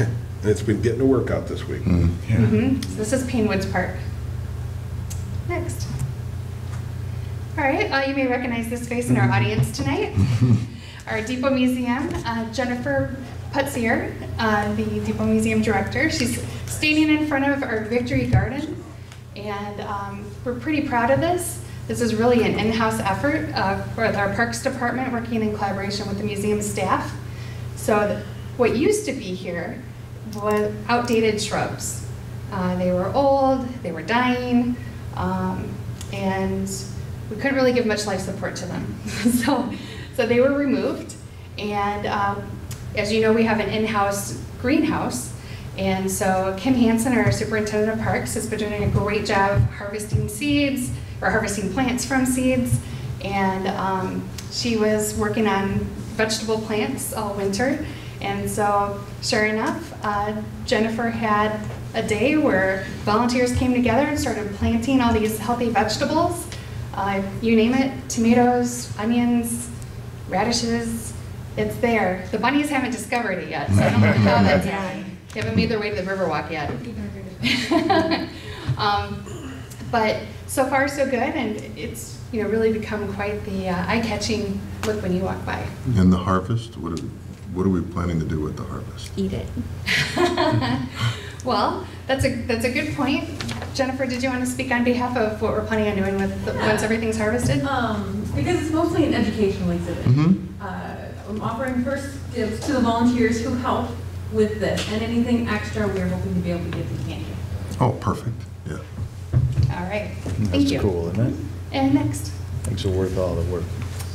And [LAUGHS] it's been getting to work out this week. Mhm. So This is Payne Woods Park. Next. All right, uh, you may recognize this face in our audience tonight. [LAUGHS] Our Depot Museum, uh, Jennifer Putzier, uh, the Depot Museum Director. She's standing in front of our Victory Garden, and um, we're pretty proud of this. This is really an in-house effort uh, with our Parks Department working in collaboration with the museum staff. So what used to be here was outdated shrubs. Uh, they were old, they were dying, um, and we couldn't really give much life support to them. [LAUGHS] so, so they were removed, and um, as you know, we have an in-house greenhouse, and so Kim Hansen, our superintendent of parks, has been doing a great job harvesting seeds or harvesting plants from seeds, and um, she was working on vegetable plants all winter. And so, sure enough, uh, Jennifer had a day where volunteers came together and started planting all these healthy vegetables. Uh, you name it tomatoes, onions, radishes, it's there. The bunnies haven't discovered it yet, so I don't know how [LAUGHS] that's happening. They haven't made their way to the Riverwalk yet. [LAUGHS] um, but so far, so good, and it's you know really become quite the uh, eye-catching look when you walk by. And the harvest, what are, what are we planning to do with the harvest? Eat it. [LAUGHS] Well, that's a that's a good point. Jennifer, did you want to speak on behalf of what we're planning on doing with the, once everything's harvested? Um, because it's mostly an educational exhibit. Mhm. Uh, I'm offering first dibs to the volunteers who help with this, and anything extra, we're hoping to be able to give to Candy. Oh, perfect, yeah. All right, mm, thank That's you. cool, isn't it? And next. Makes it worth all the work.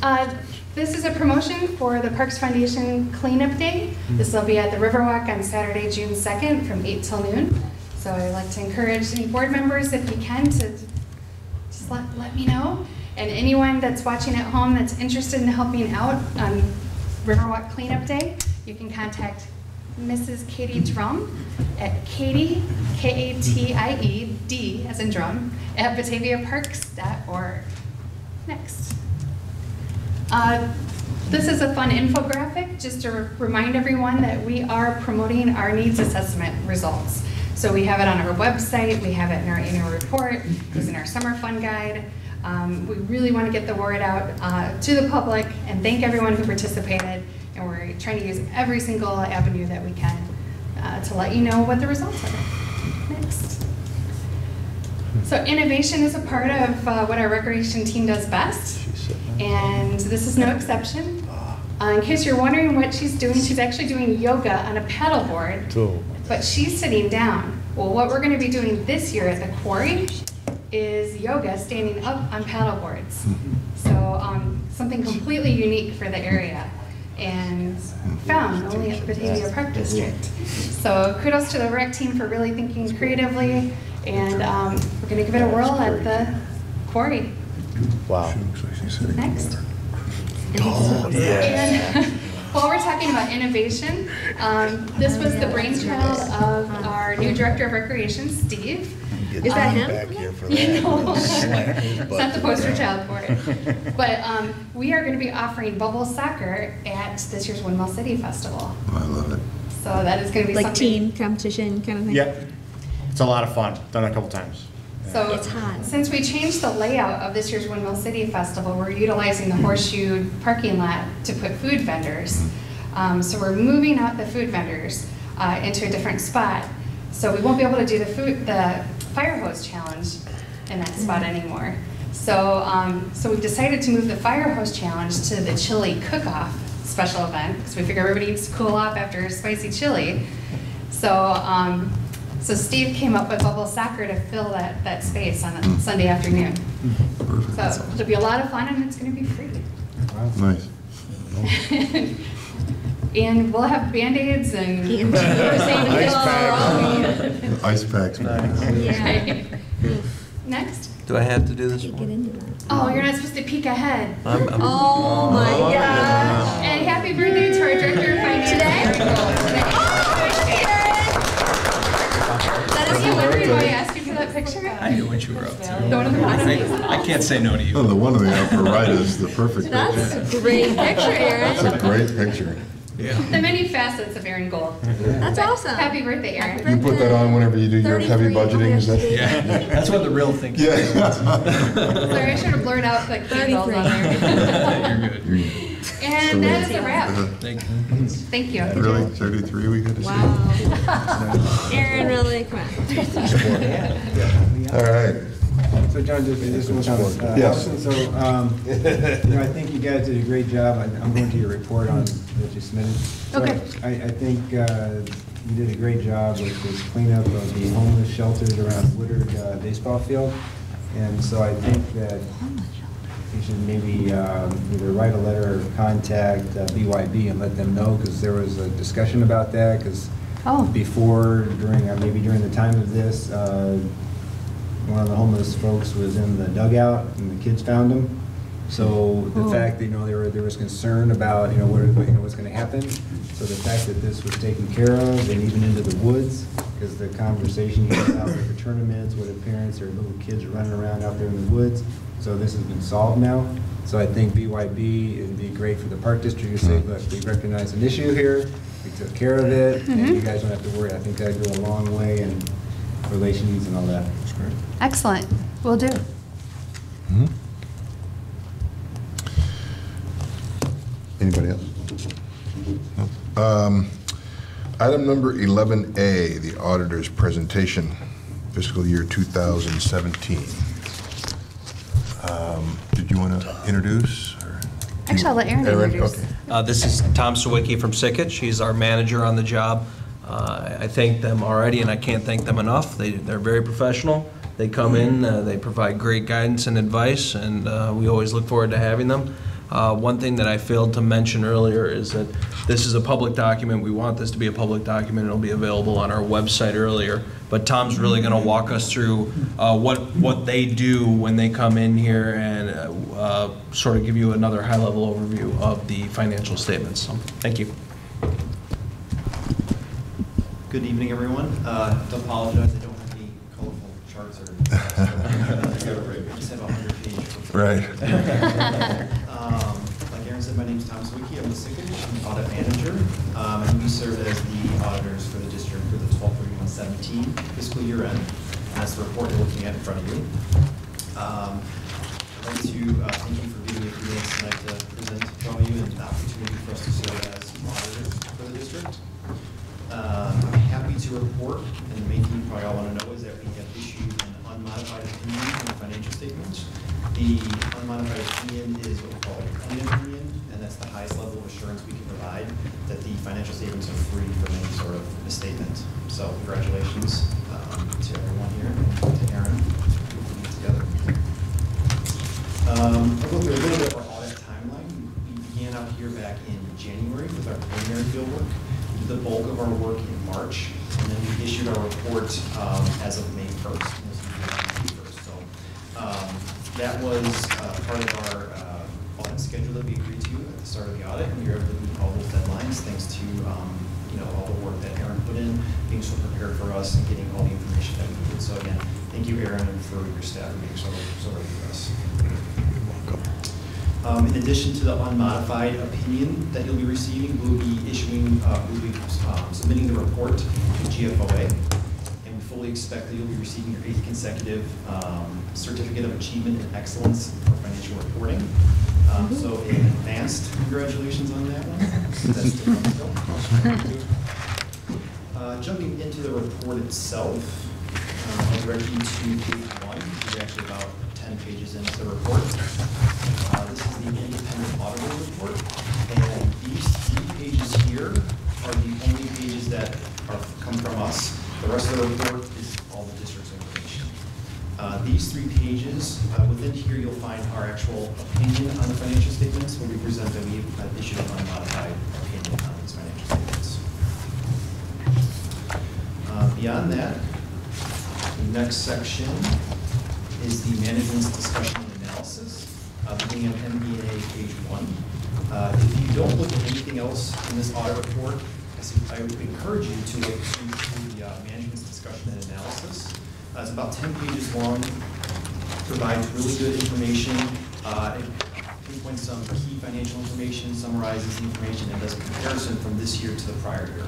Uh, This is a promotion for the Parks Foundation Cleanup Day. Mm-hmm. This will be at the Riverwalk on Saturday, June 2nd, from 8 till noon. So I'd like to encourage any board members, if you can, to just let, let me know. And anyone that's watching at home that's interested in helping out on Riverwalk Cleanup Day, you can contact Mrs. Katie Drum at Katie, K-A-T-I-E-D, as in drum, at bataviaparks.org. Next. Uh, This is a fun infographic, just to remind everyone that we are promoting our needs assessment results. So we have it on our website, we have it in our annual report, it's in our summer fun guide. Um, We really want to get the word out uh, to the public and thank everyone who participated. And we're trying to use every single avenue that we can uh, to let you know what the results are. Next. So innovation is a part of uh, what our recreation team does best, and this is no exception. Uh, in case you're wondering what she's doing, she's actually doing yoga on a paddleboard, Cool. but she's sitting down. Well, what we're going to be doing this year at the quarry is yoga standing up on paddleboards. So um, something completely unique for the area and found only at the Batavia Park District. So kudos to the rec team for really thinking creatively, and um, we're going to give it a whirl at the quarry. Wow. Next. Oh, And while [LAUGHS] we're talking about innovation, um, this was the brainchild of our new director of recreation, Steve. Is that him? Back here for [LAUGHS] No. [LAUGHS] It's not the poster child for it. But um, we are going to be offering bubble soccer at this year's Windmill City Festival. I love it. So that is going to be Like something. team competition kind of thing? Yep. It's a lot of fun. Done it a couple times. So It's hot. since we changed the layout of this year's Windmill City Festival, we're utilizing the horseshoe parking lot to put food vendors. Um, So we're moving out the food vendors uh, into a different spot. So we won't be able to do the food, the fire hose challenge in that spot anymore. So, um, so we've decided to move the fire hose challenge to the chili cook-off special event, because we figure everybody needs to cool off after spicy chili. So, um, so Steve came up with bubble soccer to fill that, that space on a Sunday afternoon. So it'll be a lot of fun and it's gonna be free. Nice. [LAUGHS] [LAUGHS] And we'll have Band-Aids and. And we're saving Ice packs. all. Ice packs. Yeah. Next. Do I have to do this one? Oh, you're not supposed to peek ahead. I'm- I'm- Oh my gosh. And happy birthday to our director of finance. Today? Oh, that is you wondering I asked you for that picture? I knew what you were up to. The one on the bottom? I I can't say no to you. Oh, the one on the upper right is the perfect That's picture. a great picture, Aaron. That's a great picture. [LAUGHS] The many facets of Aaron Gold. That's awesome. Happy birthday, Aaron. You put that on whenever you do your heavy budgeting, is that? Yeah, that's what the real thinking is. Yeah. [LAUGHS] Sorry, I should have blurred out like candles on there. [LAUGHS] You're good. And that is a wrap. Uh-huh. Thank you. Thank you. Really? 33 we got to see? Wow. Aaron, really, come on. All right. So John, just, just one comment. Uh, Yes. So, um, you know, I think you guys did a great job. I- I'm going to your report on what you submitted. So Okay. I, I think uh, you did a great job with this cleanup of the homeless shelters around Woodard uh, baseball field. And so I think that you should maybe um, either write a letter or contact uh, BYB and let them know, because there was a discussion about that, because Oh. before, during, uh, maybe during the time of this, uh, one of the homeless folks was in the dugout and the kids found him. So the Oh. fact that, you know, there were, there was concern about, you know, what, you know, what's gonna happen. So the fact that this was taken care of and even into the woods, because the conversation you have out there for tournaments, what if parents or little kids are running around out there in the woods. So this has been solved now. So I think BYB, it'd be great for the park district to say, hmm. look, we recognize an issue here, we took care of it, and you mm-hmm. guys don't have to worry. I think that'd go a long way in relations and all that. Excellent. Will do. Anybody else? No? Um, Item number 11A, the auditor's presentation, fiscal year 2017. Um, Did you want to introduce? Actually, I'll let Aaron introduce. okay. Uh, This is Tom Sawicki from Sikich. She's our manager on the job. Uh, I thank them already, and I can't thank them enough. They, they're very professional. They come in, uh, they provide great guidance and advice, and uh, we always look forward to having them. Uh, One thing that I failed to mention earlier is that this is a public document. We want this to be a public document. It'll be available on our website earlier. But Tom's really going to walk us through uh, what, what they do when they come in here and uh, sort of give you another high-level overview of the financial statements. So, Thank you. Good evening, everyone. Uh, I apologize, I don't have any colorful charts or. [LAUGHS] I just have a hundred page. Right. [LAUGHS] Um, Like Aaron said, my Sawicki, I'm the Sikich, I'm the audit manager, um, and we serve as the auditors for the district for the 12/31/17 fiscal year end. And That's the report you're looking at in front of you. Um, I'd like to uh, thank you for giving me a few minutes tonight to present, to all you, and the opportunity for us to serve as auditors for the district. Um, I'm happy to report, and the main thing you probably all want to know is that we have issued an unmodified opinion on the financial statements. The unmodified opinion is what we call a opinion, and that's the highest level of assurance we can provide that the financial statements are free from any sort of misstatement. So congratulations um, to everyone here, and to Aaron, together. Um, I'll go through a little bit of our audit timeline. We began out here back in January with our preliminary field work. The bulk of our work in March, and then we issued our report um, as of May 1st. This will be on May 1st. So um, that was uh, part of our uh, audit schedule that we agreed to at the start of the audit, and we were able to meet all those deadlines thanks to, um, you know, all the work that Aaron put in, being so prepared for us and getting all the information that we needed. So again, thank you, Aaron, and for your staff for being so, so ready for us. Um, In addition to the unmodified opinion that you'll be receiving, we'll be issuing, uh, we'll be um, submitting the report to GFOA. And we fully expect that you'll be receiving your eighth consecutive um, Certificate of Achievement and Excellence for Financial Reporting. Um, So in advance, congratulations on that one. That's to come still. Uh, Jumping into the report itself, uh, I'll direct you to page one, which is actually about 10 pages into the report. Uh, This is the independent auditor report, and these three pages here are the only pages that are, come from us. The rest of the report is all the district's information. Uh, These three pages, uh, within here, you'll find our actual opinion on the financial statements, where we present that we have issued an unmodified opinion on these financial statements. Uh, Beyond that, the next section is the management's discussion and analysis, uh, beginning on MD&A page one. Uh, If you don't look at anything else in this audit report, I would encourage you to look through the uh, management's discussion and analysis. Uh, It's about 10 pages long, provides really good information. uh, It pinpoints some key financial information, summarizes the information, and does a comparison from this year to the prior year.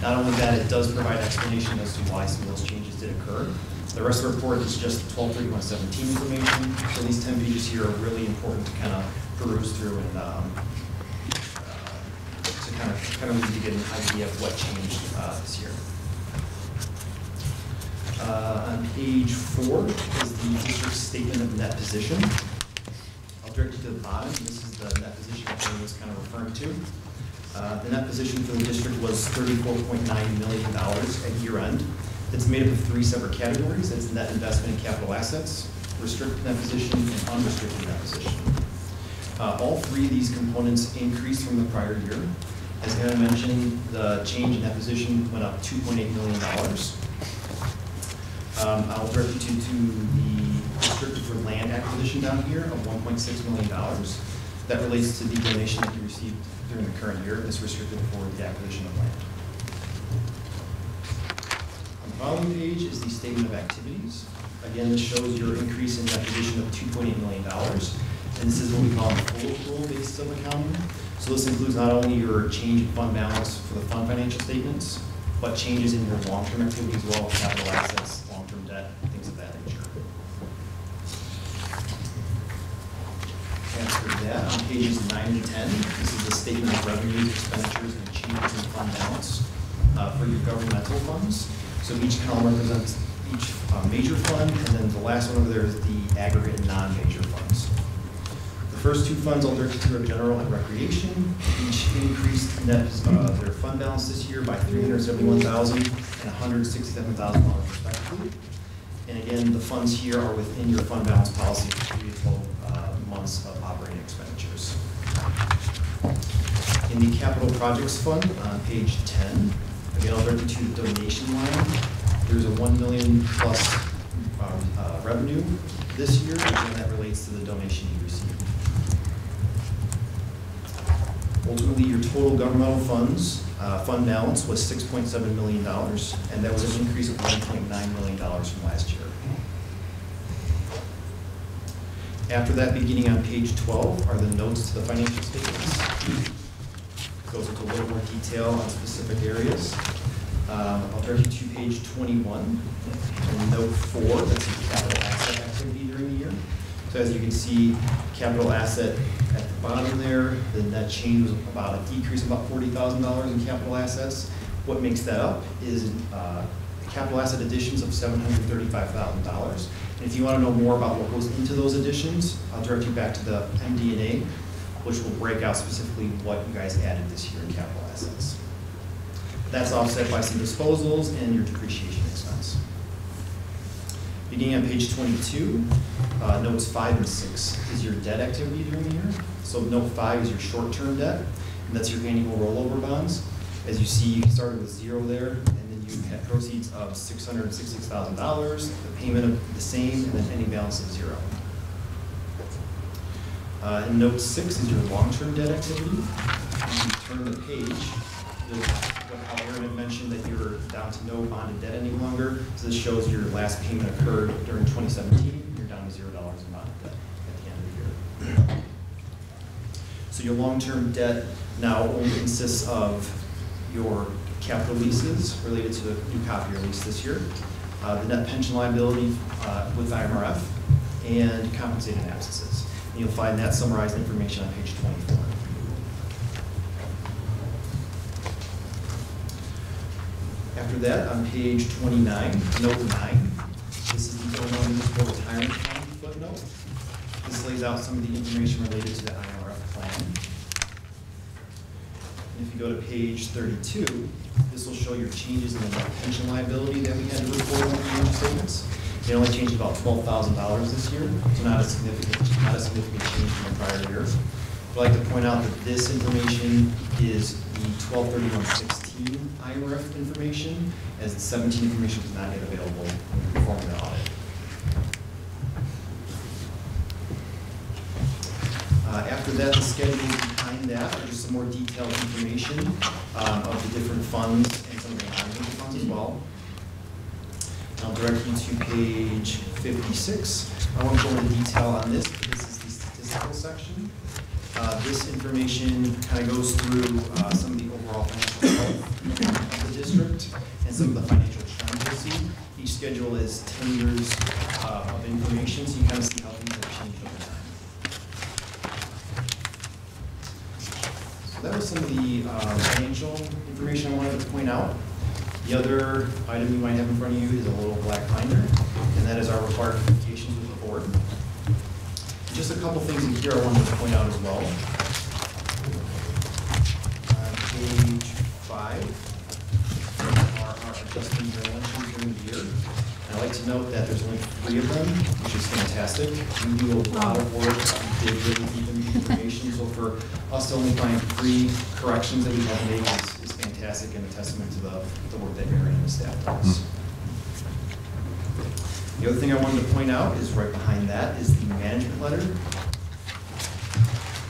Not only that, it does provide explanation as to why some of those changes did occur. The rest of the report is just 123117 information, so these 10 pages here are really important to kind of peruse through and um, uh, to kind of, kind of to get an idea of what changed uh, this year. Uh, On page four is the district's statement of net position. I'll direct you to the bottom, this is the net position Tony was kind of referring to. Uh, The net position for the district was $34.9 million at year end. It's made up of three separate categories, it's net investment and capital assets, restricted net position, and unrestricted net position. Uh, All three of these components increased from the prior year. As Aaron mentioned, the change in net position went up $2.8 million. Um, I'll direct you to, the restricted for land acquisition down here of $1.6 million. That relates to the donation that you received during the current year, that's restricted for the acquisition of land. Following page is the statement of activities. Again, this shows your increase in net position of $2.8 million. And this is what we call a full accrual basis of accounting. So this includes not only your change in fund balance for the fund financial statements, but changes in your long-term activities as well, capital assets, long-term debt, things of that nature. After that, on pages nine and 10, this is the statement of revenues, expenditures, and changes in fund balance uh, for your governmental funds. So each column represents each uh, major fund, and then the last one over there is the aggregate non-major funds. The first two funds are general and recreation. Each increased net, uh, their fund balance this year by $371,000 and $167,000 respectively. And again, the funds here are within your fund balance policy for three to 12 uh, months of operating expenditures. In the capital projects fund, on page 10, direct to the donation line. There's a 1 million plus um, uh, revenue this year, and that relates to the donation you received. Ultimately, your total governmental funds, uh, fund balance was $6.7 million, and that was an increase of $1.9 million from last year. After that, beginning on page 12, are the notes to the financial statements. Goes into a little more detail on specific areas. Um, I'll direct you to page 21, and note 4, that's the capital asset activity during the year. So as you can see, capital asset at the bottom there, the net change was about a decrease of about forty thousand dollars in capital assets. What makes that up is uh, capital asset additions of seven hundred thirty-five thousand dollars. And if you want to know more about what goes into those additions, I'll direct you back to the MD&A, which will break out specifically what you guys added this year in capital assets. That's offset by some disposals and your depreciation expense. Beginning on page 22, uh, notes five and six is your debt activity during the year. So note five is your short-term debt, and that's your annual rollover bonds. As you see, you started with zero there, and then you had proceeds of $666,000, the payment of the same, and then ending balance of zero. Uh, note six is your long-term debt activity. You turn the page, what Aaron had mentioned that you're down to no bonded debt any longer. So this shows your last payment occurred during 2017, you're down to zero dollars in bonded debt at the end of the year. So your long-term debt now only consists of your capital leases related to the new copier lease this year, uh, the net pension liability uh, with IMRF, and compensated absences. And you'll find that summarized information on page 24. After that, on page 29, note 9, this is the Illinois Municipal Retirement Fund footnote. This lays out some of the information related to the IRF plan. And if you go to page 32, this will show your changes in the pension liability that we had to report on the statements. It only changed about $12,000 this year, so not a significant, not a significant change from the prior year. I'd like to point out that this information is the 123116 IMRF information, as the 17 information was not yet available when performing the audit. Uh, After that, the schedule behind that are just some more detailed information um, of the different funds and some of the non-major funds as well. I'll direct you to page 56. I won't go into detail on this, but this is the statistical section. Uh, This information kind of goes through uh, some of the overall financial health of the district and some of the financial trends you'll see. Each schedule is 10 years uh, of information, so you kind of see how things have changed over time. So that was some of the uh, financial information I wanted to point out. The other item you might have in front of you is a little black binder, and that is our required communications with the board. Just a couple things in here I wanted to point out as well. On page five are our journal entries during the year. I'd like to note that there's only three of them, which is fantastic. We do a lot of work, we dig really deep into information, so for us to only find three corrections that we have to make is, is fantastic and a testament to the, the work that Aaron and the staff does. The other thing I wanted to point out is right behind that is the management letter.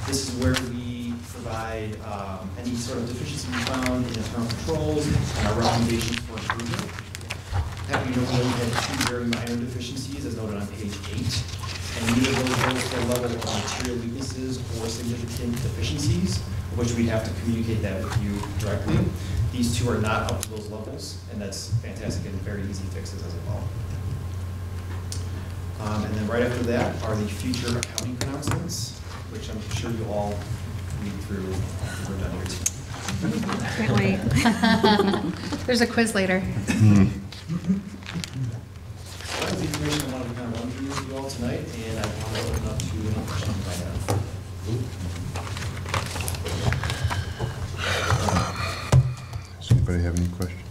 This is where we provide um, any sort of deficiency we found in internal controls and our recommendations for improvement. Happy to know we had two very minor deficiencies as noted on page eight. And neither of those rose to the level of material weaknesses or significant deficiencies, which we'd have to communicate that with you directly. These two are not up to those levels, and that's fantastic and very easy fixes as well. Um, And then right after that are the future accounting pronouncements, which I'm sure you all read through when we're done here too. Can't wait. [LAUGHS] There's a quiz later. [LAUGHS] That was the information I wanted to kind of run through with you all tonight, and I want to open up to any questions you might have. Does anybody have any questions?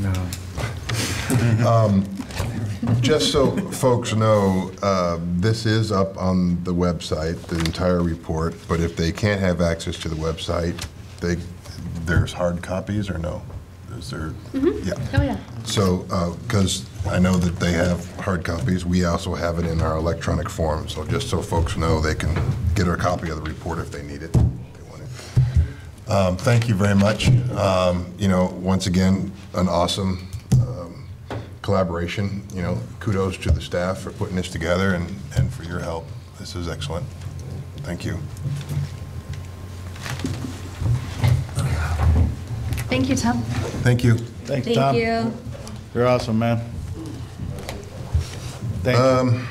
No. [LAUGHS] Um, Just so folks know, uh, this is up on the website, the entire report, but if they can't have access to the website, they, there's hard copies or no? Is there? Yeah. Oh, yeah. So, because I know that they have hard copies, we also have it in our electronic form. So just so folks know, they can get a copy of the report if they need it. they want it. Um, Thank you very much. Um, You know, once again, an awesome um, collaboration. You know, kudos to the staff for putting this together and and for your help. This is excellent. Thank you. Thank you, Tom. Thank you. Thanks, Thank Tom. you. You're awesome, man. Thank you. Um,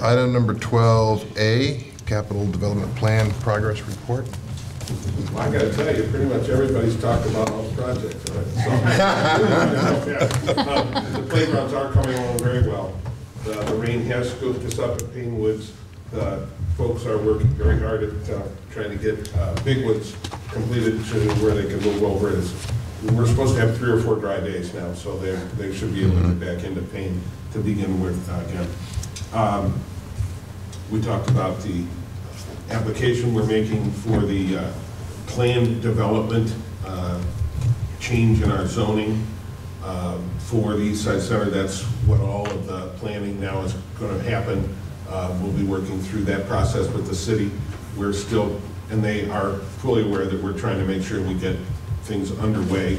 Item number 12A, Capital Development Plan Progress Report. Well, I gotta tell you, pretty much everybody's talked about all the projects, right? So, [LAUGHS] um, The playgrounds are coming along very well. The the rain has scooped us up at Payne Woods. The folks are working very hard at uh, trying to get uh, Big Woods completed to where they can move over. It's- We're supposed to have three or four dry days now, so they, they should be able to get back into Payne to begin with uh, again. Um, We talked about the application we're making for the uh, planned development uh, change in our zoning um, for the East Side Center. That's what all of the planning now is going to happen. Uh, We'll be working through that process with the city. We're still, and they are fully aware that we're trying to make sure we get things underway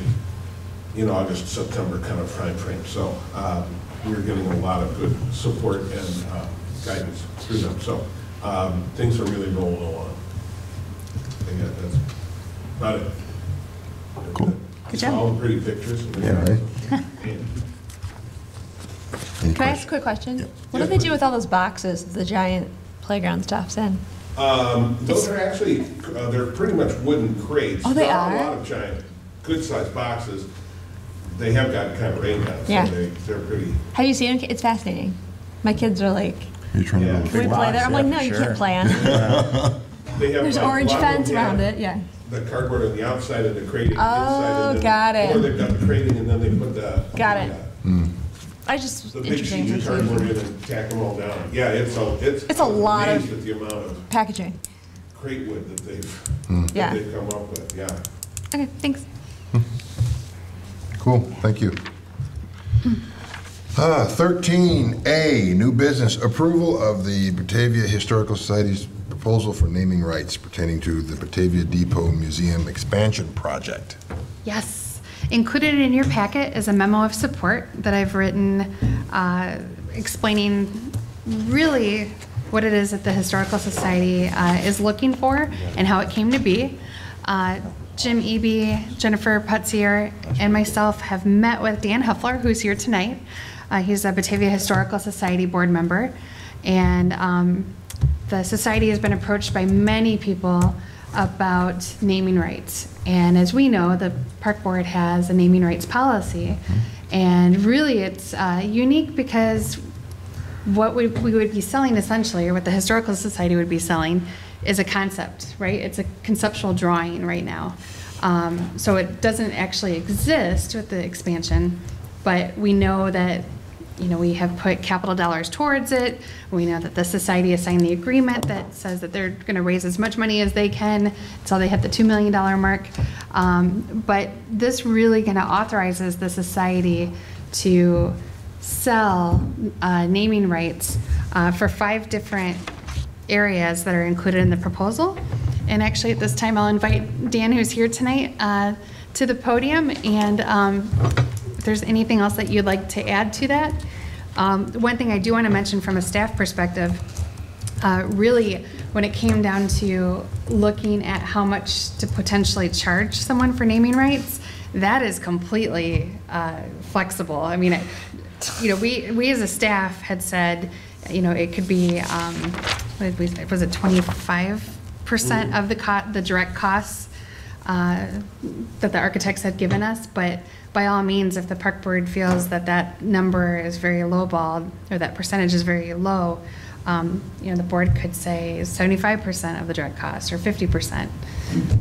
in August, September kind of timeframe. So um, we're getting a lot of good support and uh, guidance through them. So um, things are really rolling along. I think that- that's about it. Cool. Good job. All the pretty pictures. Yeah, right. [LAUGHS] And Any Can I ask a quick question? What do they do with all those boxes, the giant playground stuff's in? Um, Those are actually, uh, they're pretty much wooden crates. Oh, they Not are? A lot of giant, good-sized boxes. They have gotten kind of rain on, so Yeah. they, they're pretty, Have you seen it? It's fascinating. My kids are like, You're trying Yeah. to can we play there? I'm like, no, you can't play on it. they have. There's like, orange lot fence around it, yeah. The cardboard on the outside and the crating Oh, inside. and then- got it. Or they've got the crating and then they put the. Got it. the, I just, The big interesting. sheets of cardboard in and tack them all down. Yeah, it's a, it's. It's a lot of- at the amount of Packaging. crate wood that they've, Yeah. that they've come up with, yeah. Okay, thanks. Cool, thank you. Uh, 13A, new business, approval of the Batavia Historical Society's proposal for naming rights pertaining to the Batavia Depot Museum expansion project. Yes. Included in your packet is a memo of support that I've written uh, explaining really what it is that the Historical Society uh, is looking for and how it came to be. Uh, Jim Eby, Jennifer Putzier, and myself have met with Dan Huffler, who's here tonight. Uh, He's a Batavia Historical Society board member. And um, the society has been approached by many people about naming rights. And as we know, the park board has a naming rights policy. And really, it's uh, unique because what we, we would be selling essentially, or what the Historical Society would be selling, is a concept, right? It's a conceptual drawing right now. Um, so it doesn't actually exist with the expansion, but we know that, you know, we have put capital dollars towards it. We know that the society has signed the agreement that says that they're going to raise as much money as they can until they hit the $2 million mark. Um, but this really kind of authorizes the society to sell uh, naming rights uh, for five different areas that are included in the proposal. And actually, at this time, I'll invite Dan, who's here tonight, uh, to the podium. And um, if there's anything else that you'd like to add to that. Um, One thing I do want to mention from a staff perspective, uh, really, when it came down to looking at how much to potentially charge someone for naming rights, that is completely uh, flexible. I mean, it- you know, we, we as a staff had said, you know, it could be, um, what did we, say? was it twenty-five percent of the the direct costs uh, that the architects had given us, but by all means, if the park board feels that that number is very lowballed, or that percentage is very low, um, you know, the board could say seventy-five percent of the direct costs, or fifty percent.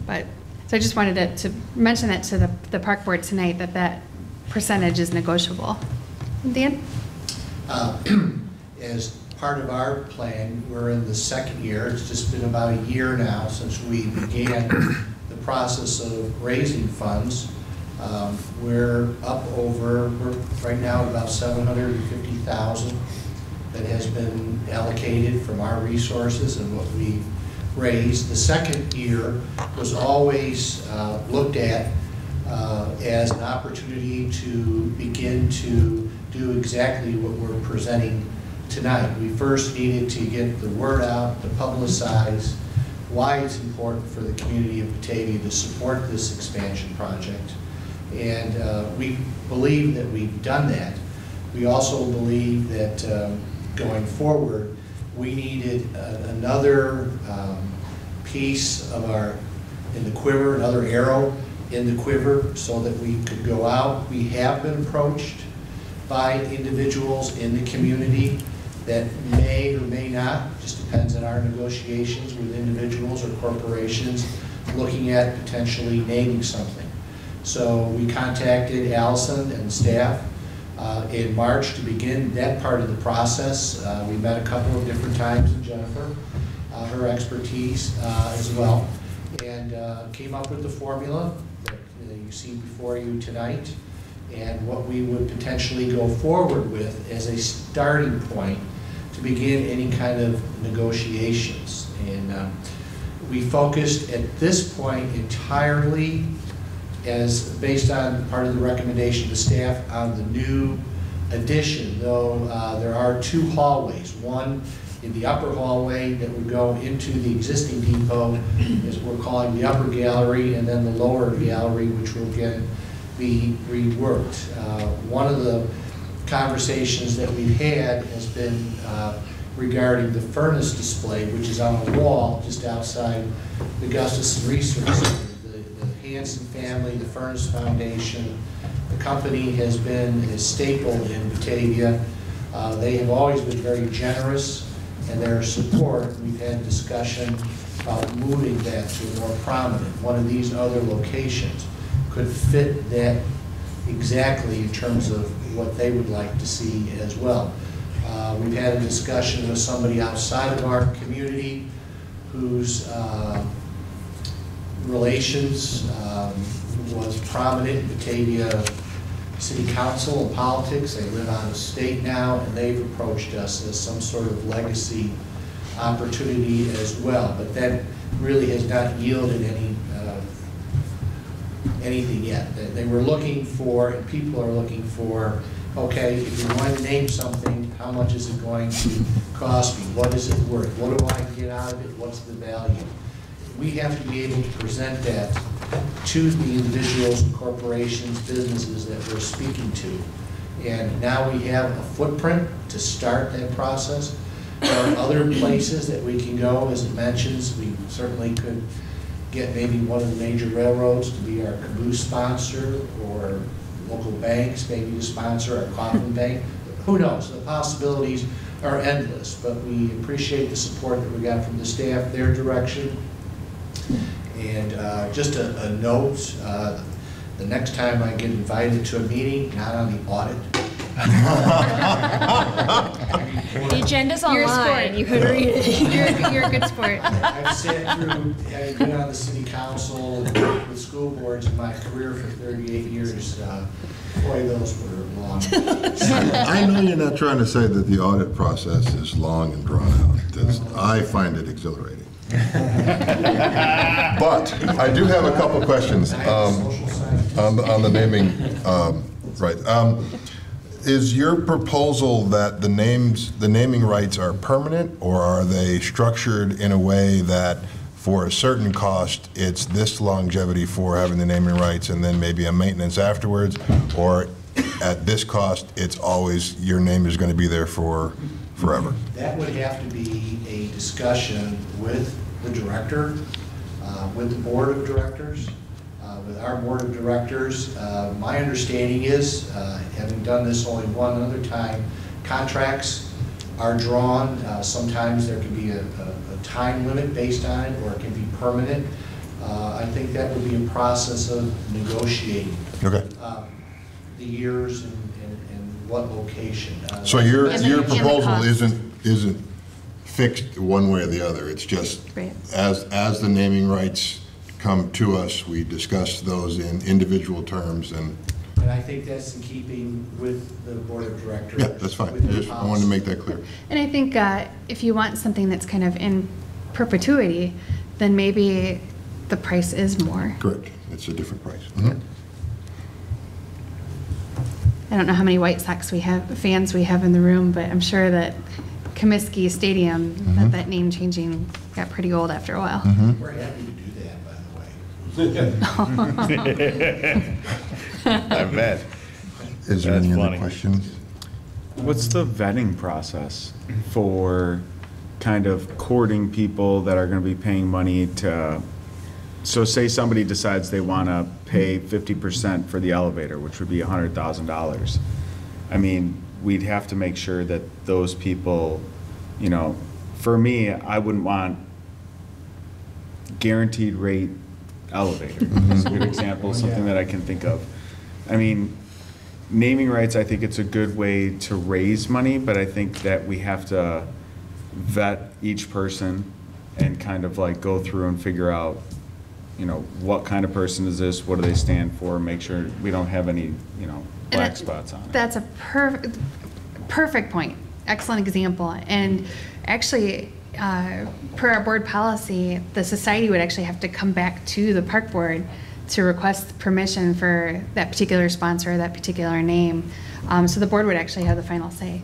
But, so I just wanted to, to mention that to the, the park board tonight, that that percentage is negotiable. Dan? Uh, [CLEARS THROAT] As part of our plan, we're in the second year. It's just been about a year now since we began process of raising funds. Um, We're up over, we're right now about 750,000 that has been allocated from our resources and what we've raised. The second year was always uh, looked at uh, as an opportunity to begin to do exactly what we're presenting tonight. We first needed to get the word out, to publicize why it's important for the community of Batavia to support this expansion project. And uh, we believe that we've done that. We also believe that um, going forward, we needed another um, piece of our, in the quiver, another arrow in the quiver so that we could go out. We have been approached by individuals in the community that may or may not, just depends on our negotiations with individuals or corporations, looking at potentially naming something. So we contacted Allison and staff uh, in March to begin that part of the process. Uh, We met a couple of different times with Jennifer, uh, her expertise uh, as well, and uh, came up with the formula that uh, you see before you tonight, and what we would potentially go forward with as a starting point begin any kind of negotiations. And um, we focused at this point entirely as, based on part of the recommendation the staff, on the new addition, though uh, there are two hallways. One in the upper hallway that would go into the existing depot, as we're calling the upper gallery, and then the lower gallery, which will again be reworked. Uh, One of the conversations that we've had has been uh, regarding the Furnas display, which is on a wall just outside the Gustafson Research Center. The the Hanson family, the Furnas Foundation, the company has been a staple in Batavia. Uh, They have always been very generous in their support. We've had discussion about moving that to a more prominent, one of these other locations could fit that exactly in terms of what they would like to see as well. Uh, We've had a discussion with somebody outside of our community whose uh, relations um, was prominent in Batavia City Council and politics. They live out of state now, and they've approached us as some sort of legacy opportunity as well. But that really has not yielded any, anything yet. They- were looking for, and people are looking for, okay, if you want to name something, how much is it going to cost me? What is it worth? What do I get out of it? What's the value? We have to be able to present that to the individuals, corporations, businesses that we're speaking to. And now we have a footprint to start that process. There are other places that we can go, as it mentions, we certainly could get maybe one of the major railroads to be our caboose sponsor, or local banks maybe to sponsor our coffin [LAUGHS] bank. Who knows? The possibilities are endless, but we appreciate the support that we got from the staff, their direction. And uh, just a a note, uh, the next time I get invited to a meeting, not on the audit. [LAUGHS] The agenda's You're a online, sport. you could read it. [LAUGHS] You're, you're a good sport. I've sat through, I've been on the city council and worked with school boards in my career for 38 years. Uh, Boy, those were long. I know you're not trying to say that the audit process is long and drawn out. That's- I find it exhilarating. [LAUGHS] But I do have a couple questions um, on the- on the naming, um, right. Um, Is your proposal that the names, the naming rights are permanent, or are they structured in a way that for a certain cost, it's this longevity for having the naming rights and then maybe a maintenance afterwards? Or at this cost, it's always, your name is going to be there for forever? That would have to be a discussion with the director, uh, with the board of directors, with our board of directors. Uh, My understanding is, uh, having done this only one other time, contracts are drawn. Uh, Sometimes there can be a, a- a time limit based on it, or it can be permanent. Uh, I think that would be a process of negotiating Okay. uh, the years and, and and what location. Uh, So your, that's- your the proposal isn't, isn't fixed one way or the other? It's just, Right. as, as the naming rights come to us, we discuss those in individual terms, and, And I think that's in keeping with the board of directors. yeah, that's fine. I just, I wanted to make that clear. And I think uh, if you want something that's kind of in perpetuity, then maybe the price is more. Correct. It's a different price. Mhm. I don't know how many White Sox we have, fans we have in the room, but I'm sure that Comiskey Stadium, that, Mhm. that name changing got pretty old after a while. Mhm. We're happy to do that, by the way. [LAUGHS] I bet. Is there That's any other funny. questions? What's the vetting process for kind of courting people that are gonna be paying money to, so say somebody decides they wanna pay fifty percent for the elevator, which would be a hundred thousand dollars. I mean, we'd have to make sure that those people, you know, for me, I wouldn't want guaranteed rate elevator. [LAUGHS] Mhm. It's a good example, something that I can think of. I mean, naming rights, I think it's a good way to raise money, but I think that we have to vet each person and kind of like go through and figure out, you know, what kind of person is this, what do they stand for, make sure we don't have any, you know, black spots on it. That's a perfect, perfect point. Excellent example. And actually, uh, per our board policy, the society would actually have to come back to the park board to request permission for that particular sponsor, that particular name. Um, So the board would actually have the final say.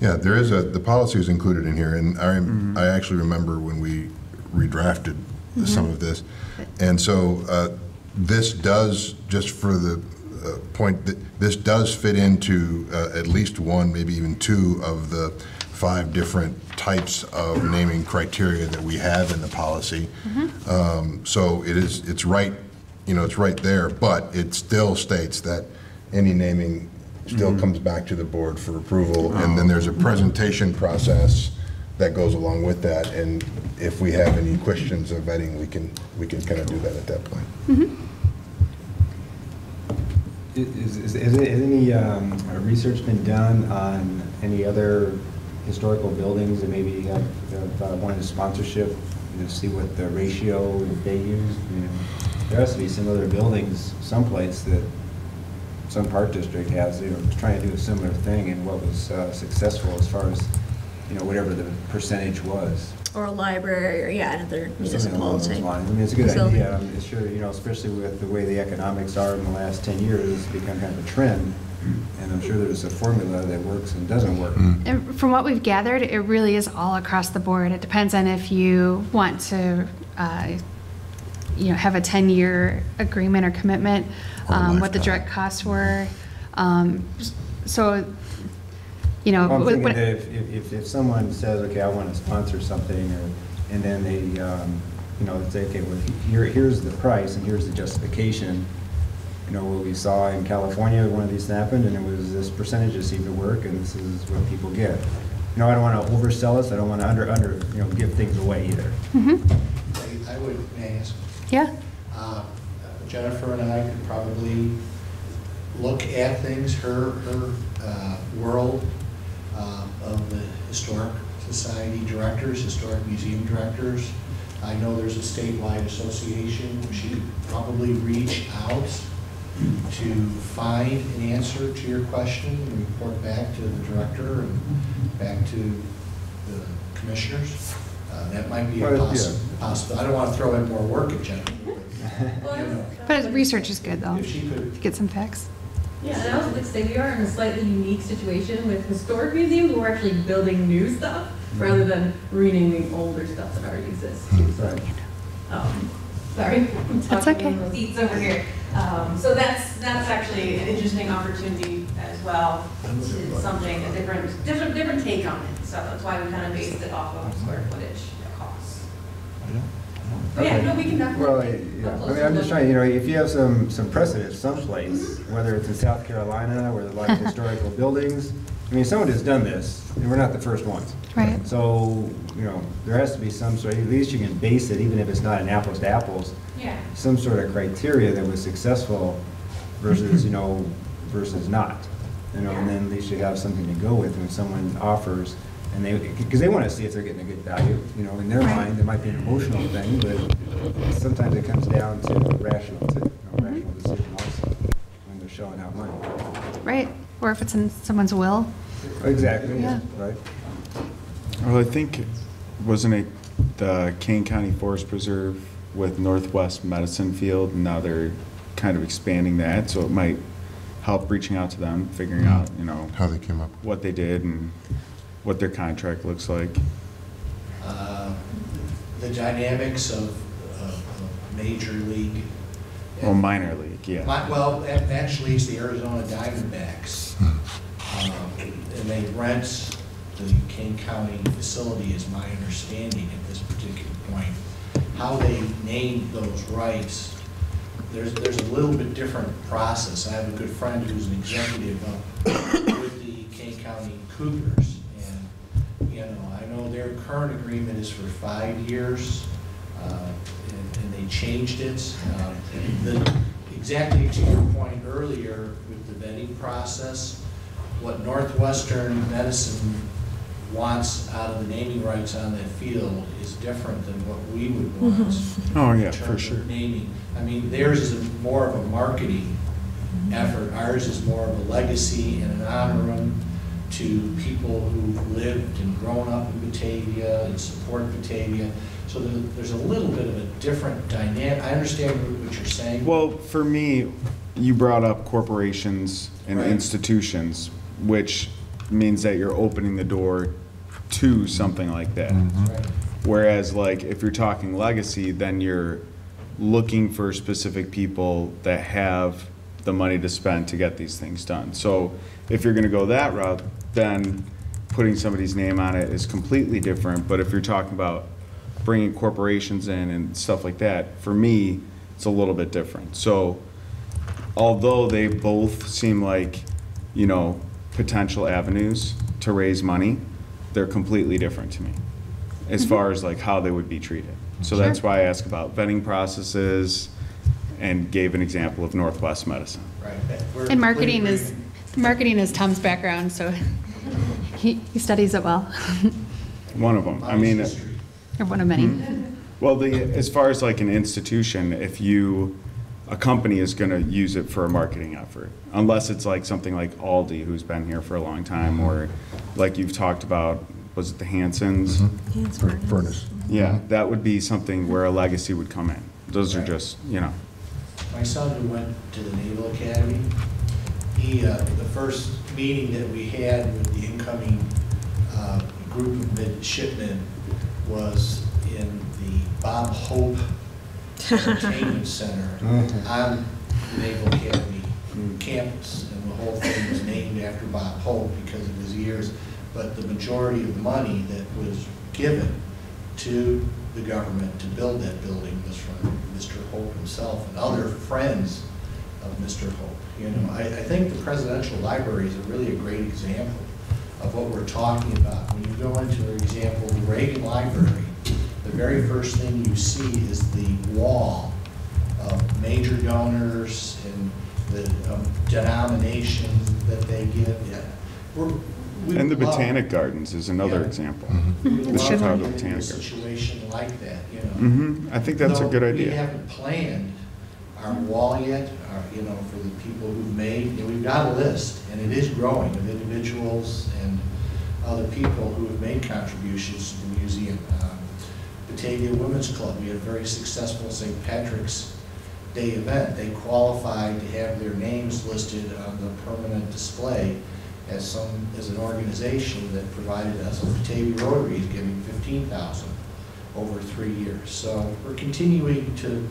Yeah, there is a, the policy is included in here, and I, I actually remember when we redrafted some of this. And so uh, this does, just for the uh, point, that this does fit into uh, at least one, maybe even two of the five different types of naming criteria that we have in the policy. Um, So it is, it's right, you know, it's right there, but it still states that any naming still comes back to the board for approval, and then there's a presentation process that goes along with that, and if we have any questions of vetting, we can, we can kind of do that at that point. Is, is, has has any um, research been done on any other historical buildings and maybe have, have uh, wanted a sponsorship, you know, see what the ratio that they use? You know, There has to be some other buildings someplace that some park district has, you know, trying to do a similar thing and what was uh, successful as far as, you know, whatever the percentage was. Or a library, or yeah, another municipal along those type. lines. I mean, it's a good facility. idea. I'm sure, you know, especially with the way the economics are in the last 10 years, it's become kind of a trend. And I'm sure there's a formula that works and doesn't work. And from what we've gathered, it really is all across the board. It depends on if you want to, uh, you know, have a 10-year agreement or commitment, um, what the direct costs were. Um, So, you know. Well, I'm what- thinking what- that if, if- if, if someone says, okay, I want to sponsor something, or, and then they, um, you know, say, okay, well, here, here's the price and here's the justification. You know, what we saw in California, one of these happened, and it was this percentage that seemed to work, and this is what people get. You know, I don't want to oversell us, I don't want to under, under, you know, give things away either. Mhm. I I would, may I ask? Yeah. Uh, Jennifer and I could probably look at things, her, her uh, world uh, of the Historic Society directors, Historic Museum directors. I know there's a statewide association. She could probably reach out to find an answer to your question and report back to the director and back to the commissioners. Uh, That might be a Well, possi- yeah. possible. I don't want to throw in more work at Jennifer. but, you know, But research is good, though. If she could to Get some facts. Yeah, and I also like to say we are in a slightly unique situation with historic museums. We're actually building new stuff rather than renaming older stuff that already exists. Right. Um, Sorry. I'm That's talking okay. Seats over here. Um, So that's, that's actually an interesting opportunity as well. to something, a different, different, different take on it. So that's why we kind of based it off of square footage costs. But yeah, no, we can definitely. Well, definitely. yeah, I mean, I'm just trying, you know, if you have some, some precedent someplace, whether it's in South Carolina, where there's a lot of [LAUGHS] historical buildings, I mean, someone has done this, and we're not the first ones. Right. So, you know, there has to be some sort, at least you can base it, even if it's not an apples to apples, Yeah. some sort of criteria that was successful versus, you know, versus not. You know, and then at least you have something to go with when someone offers, and they, because they want to see if they're getting a good value, you know, in their Right. mind, there might be an emotional thing, but sometimes it comes down to rational, to, you know, mm-hmm. rational decision also, when they're shelling out money. Right. Or if it's in someone's will. Exactly, Yeah. right? Well, I think, wasn't it the Kane County Forest Preserve with Northwest Medicine Field? and Now they're kind of expanding that, so it might help reaching out to them, figuring out, you know. How they came up. What they did and what their contract looks like. uh, the dynamics of of- of Major League. Well, minor league, yeah. Mi- Well, a- actually, it's the Arizona Diamondbacks. Um, And they rent the Kane County facility, is my understanding at this particular point. How they named those rights, there's, there's a little bit different process. I have a good friend who's an executive up with the Kane County Cougars. And, you know, I know their current agreement is for five years, uh, and, and they changed it. Uh, the- Exactly to your point earlier with the vetting process, what Northwestern Medicine wants out of the naming rights on that field is different than what we would mm-hmm. want. Oh, yeah, in for terms sure. of naming. I mean, theirs is a- more of a marketing mm-hmm. effort. Ours is more of a legacy and an honorum to people who've lived and grown up in Batavia and support Batavia. So there- there's a little bit of a different dynamic. I understand what- what you're saying. Well, for me, you brought up corporations and Right. institutions, which means that you're opening the door to something like that. Mm-hmm. Right. Whereas like, if you're talking legacy, then you're looking for specific people that have the money to spend to get these things done. So if you're gonna go that route, then putting somebody's name on it is completely different. But if you're talking about bringing corporations in and stuff like that, for me, it's a little bit different. So although they both seem like, you know, potential avenues to raise money, they're completely different to me as mm-hmm. far as like how they would be treated. So that's why I ask about vetting processes and gave an example of Northwest Medicine. Right. And marketing completely is, marketing is Tom's background, so [LAUGHS] he, he studies it well, [LAUGHS] One of them. I mean, or one of many. Hmm. well, the, as far as like an institution, if you, a company is gonna use it for a marketing effort. Unless it's like something like Aldi, who's been here for a long time, or like you've talked about, was it the Hansons? Furnas. Yeah, that would be something where a legacy would come in. Those are just, you know, My son who went to the Naval Academy, he, uh, the first meeting that we had with the incoming uh, group of midshipmen was in the Bob Hope Entertainment Center on the Naval Academy campus. And the whole thing was named after Bob Hope because of his years. But the majority of the money that was given to the government to build that building was from Mr. Hope himself and other friends of Mr. Hope. You know, I, I think the presidential library is a really a great example of what we're talking about. When you go into, for example, the Reagan Library, very first thing you see is the wall of major donors and the um, denominations that they give. Yeah. We're- we and the love- Botanic Gardens is another Yeah. example. we The love Chicago a Botanic Gardens. situation like that, you know. hmm I think that's a good idea. We haven't planned our wall yet, our, you know, for the people who've made, and we've got a list, and it is growing of individuals and other people who have made contributions to the museum. Um, Batavia Women's Club, we had a very successful St. Patrick's Day event. They qualified to have their names listed on the permanent display as some, as an organization that provided us, Batavia Rotary is giving fifteen thousand over three years. So we're continuing to,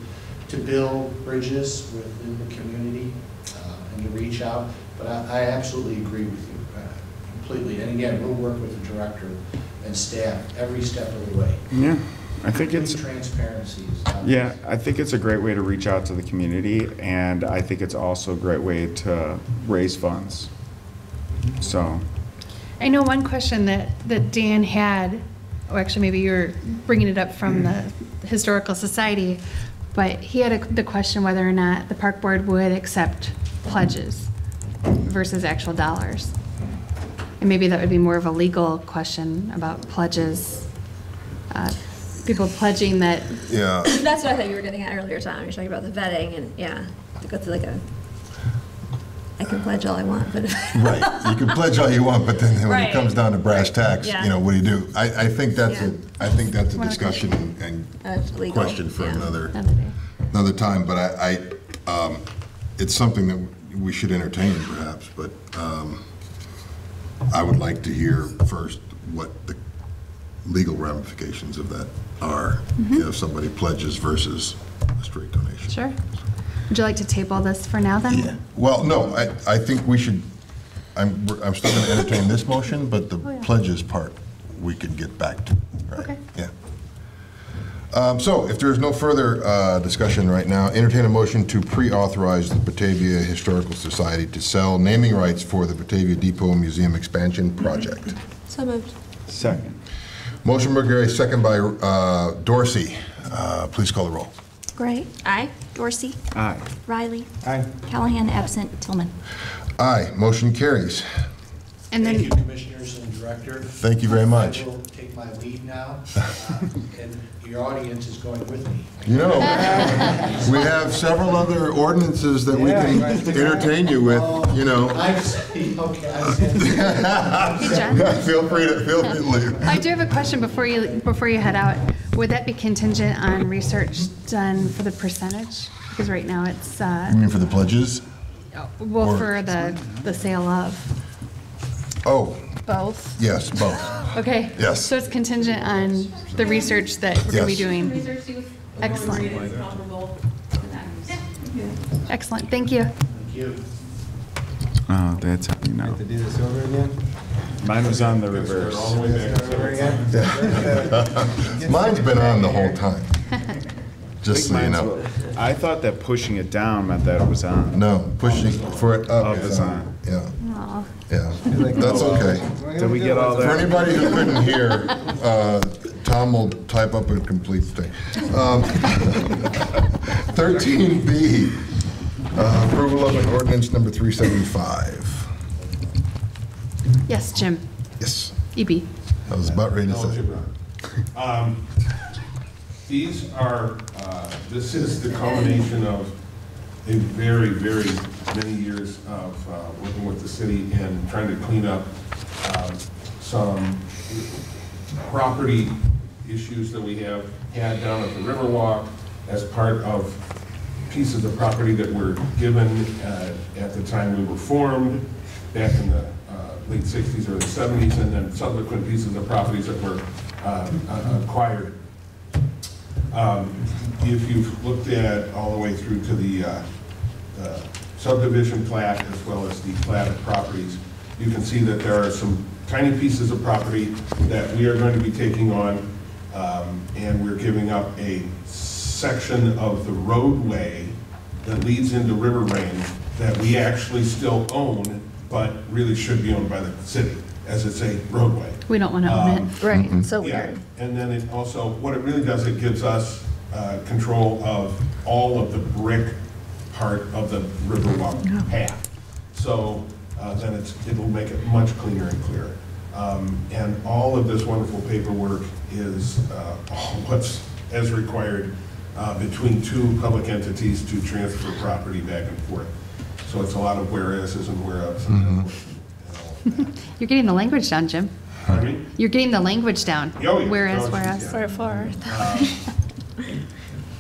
to build bridges within the community uh, and to reach out. But I, I absolutely agree with you uh, completely. And again, we'll work with the director and staff every step of the way. Yeah, I think it's, Transparency is yeah, I think it's a great way to reach out to the community, and I think it's also a great way to raise funds. So, I know one question that, that Dan had, or actually maybe you're bringing it up from the [CLEARS THROAT] Historical Society, but he had a- the question whether or not the park board would accept pledges versus actual dollars. And maybe that would be more of a legal question about pledges, uh, people pledging that, Yeah. [COUGHS] That's what I thought you were getting at earlier, Tom. You're talking about the vetting and, yeah, to go through like a, I can pledge all I want, but. [LAUGHS] Right, you can pledge all you want, but then when Right. it comes down to brass tacks, Yeah. you know, what do you do? I, I think that's a, Yeah. I think that's a discussion and That's legal, question for yeah. another, another another time, but I, I, um, it's something that we should entertain perhaps, but, um, I would like to hear first what the legal ramifications of that are, you know, if somebody pledges versus a straight donation. Sure. Would you like to table this for now then? Yeah. Well, no, I, I think we should, I'm, I'm still going to entertain this motion, but the Oh, yeah. pledges part, we can get back to, right? Okay. Yeah. Um, So if there is no further uh, discussion right now, entertain a motion to pre-authorize the Batavia Historical Society to sell naming rights for the Batavia Depot Museum expansion project. So moved. Second. Motion by Gray, second by uh, Dorsey. Uh, Please call the roll. Gray. Aye. Dorsey. Aye. Riley. Aye. Callahan absent. Tillman. Aye, motion carries. And Thank you, then, Commissioners and Director. Thank you very much. I will take my lead now, uh, [LAUGHS] and your audience is going with me. You know, we have several other ordinances that we can entertain you with, you know. I see, okay, I see. Hey, [LAUGHS] John. Feel free to, feel free to leave. I do have a question before you, before you head out. Would that be contingent on research done for the percentage? Because right now it's, uh, You mean for the pledges? well, Or- for the, the sale of Oh, both. yes, both. Okay. Yes. So it's contingent on the research that we're going to be Yes. doing. Research see what's Excellent. appropriate and comparable to that. Excellent, thank you. Thank you. Oh, that's how you know. To do this over again? Mine was on the reverse. Start over again? [LAUGHS] Mine's been on the whole time, [LAUGHS] just so you know. I thought that pushing it down meant that it was on. No, pushing for it up Up is is on. on. Yeah, Aw. yeah, that's okay. Did we get all For that? anybody who couldn't hear, uh, Tom will type up a complete thing. Um, [LAUGHS] 13B, uh, approval of an ordinance number 375. Yes, Jim, Yes, EB. I was about ready to say. Um, These are, uh, this is the culmination of a very, very many years of uh, working with the city and trying to clean up um, some property issues that we have had down at the Riverwalk as part of pieces of property that were given uh, at the time we were formed, back in the uh, late 60s, early 70s, and then subsequent pieces of properties that were uh, uh, acquired. Um, If you've looked at all the way through to the uh, subdivision plat as well as the plat of properties, you can see that there are some tiny pieces of property that we are going to be taking on, um, and we're giving up a section of the roadway that leads into River Range that we actually still own, but really should be owned by the city, as it's a roadway. We don't want to own it. Right, so Yeah, weird. and then it also, what it really does, it gives us uh, control of all of the brick part of the Riverwalk path. So uh, then it's, it'll make it much cleaner and clearer. Um, And all of this wonderful paperwork is uh, [LAUGHS] what's as required uh, between two public entities to transfer property back and forth. So it's a lot of whereases and whereas and that and all of that. You're getting the language down, Jim. Pardon me? You're getting the language down. Oh, yeah. Whereas, Oh, whereas. yeah.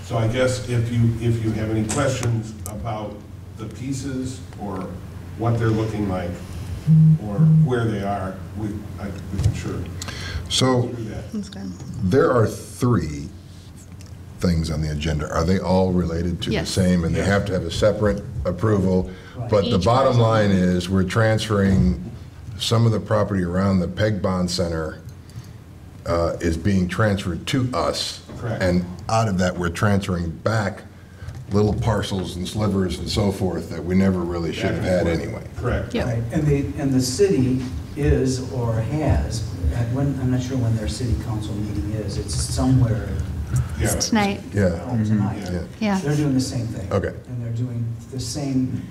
So I guess if you, if you have any questions about the pieces or what they're looking like or where they are, we, I, we can sure So do that. That's good. there are three things on the agenda. Are they all related to the Yes. same? And they have to have a separate approval? But the bottom line is, we're transferring some of the property around the Peg Bond Center uh, is being transferred to us. Correct. And out of that, we're transferring back little parcels and slivers and so forth that we never really should have had anyway. Correct. Yep. Right, And the, and the city is or has, at when, I'm not sure when their city council meeting is, it's somewhere Yeah. It's tonight. Yeah, oh, tonight. yeah. Yeah. They're doing the same thing. Okay. And they're doing the same,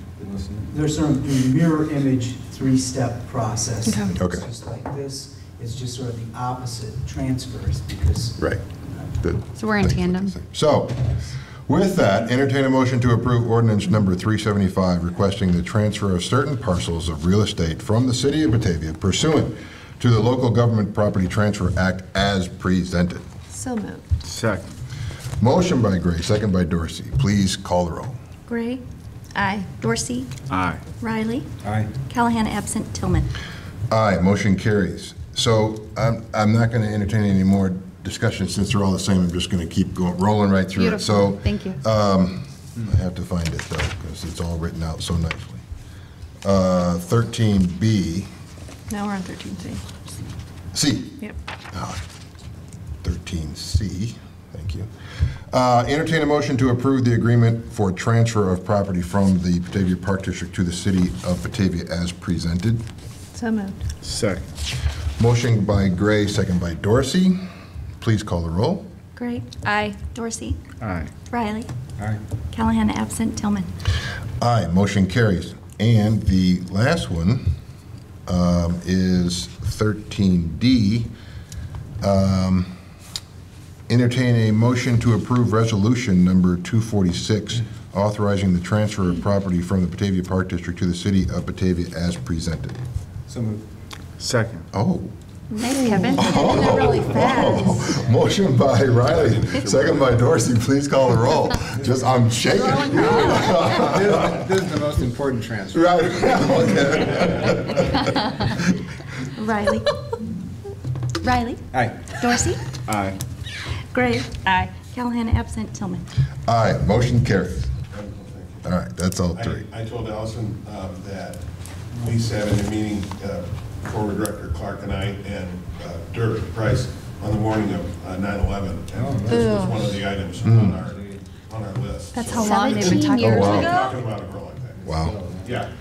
they're sort of doing mirror image, three-step process. Okay. Okay. It's just like this, it's just sort of the opposite transfers because. Right. The- So we're in tandem. So, with that, entertain a motion to approve ordinance number 375, requesting the transfer of certain parcels of real estate from the city of Batavia pursuant to the Local Government Property Transfer Act as presented. So moved. Second. Motion by Gray, second by Dorsey. Please call the roll. Gray. Aye. Dorsey. Aye. Riley. Aye. Callahan absent. Tillman. Aye, motion carries. So I'm, I'm not going to entertain any more discussion since they're all the same. I'm just going to keep going, rolling right through it. Beautiful. So Thank you. Um, I have to find it though, because it's all written out so nicely. uh, 13B, Now we're on 13C. C. Yep. Ah, 13C, thank you. Uh, Entertain a motion to approve the agreement for transfer of property from the Batavia Park District to the city of Batavia as presented. So moved. Second. Motion by Gray, second by Dorsey. Please call the roll. Gray. Aye. Dorsey. Aye. Riley. Aye. Callahan absent, Tillman. Aye, motion carries. And the last one um, is 13D. Um, Entertain a motion to approve resolution number 246, authorizing the transfer of property from the Batavia Park District to the city of Batavia as presented. So moved. Second. Oh. Nice, Kevin. Oh, really [LAUGHS] oh, Motion by Riley, second by Dorsey. Please call the roll. Just, I'm shaking. [LAUGHS] This this is the most important transfer. Right, okay. [LAUGHS] Riley. Riley. Aye. Dorsey. Aye. Gray. Aye. Callahan absent, Tillman. Aye, motion carries. All right, that's all three. I I told Allison uh, that we sat in a meeting, uh, former Director Clark and I, and uh, Dirk Price, on the morning of uh, 9/11. And this was one of the items on our, on our list. That's So- how long they've been 17 talking years Oh, wow. ago? Talking about a girl like that. Wow. Yeah.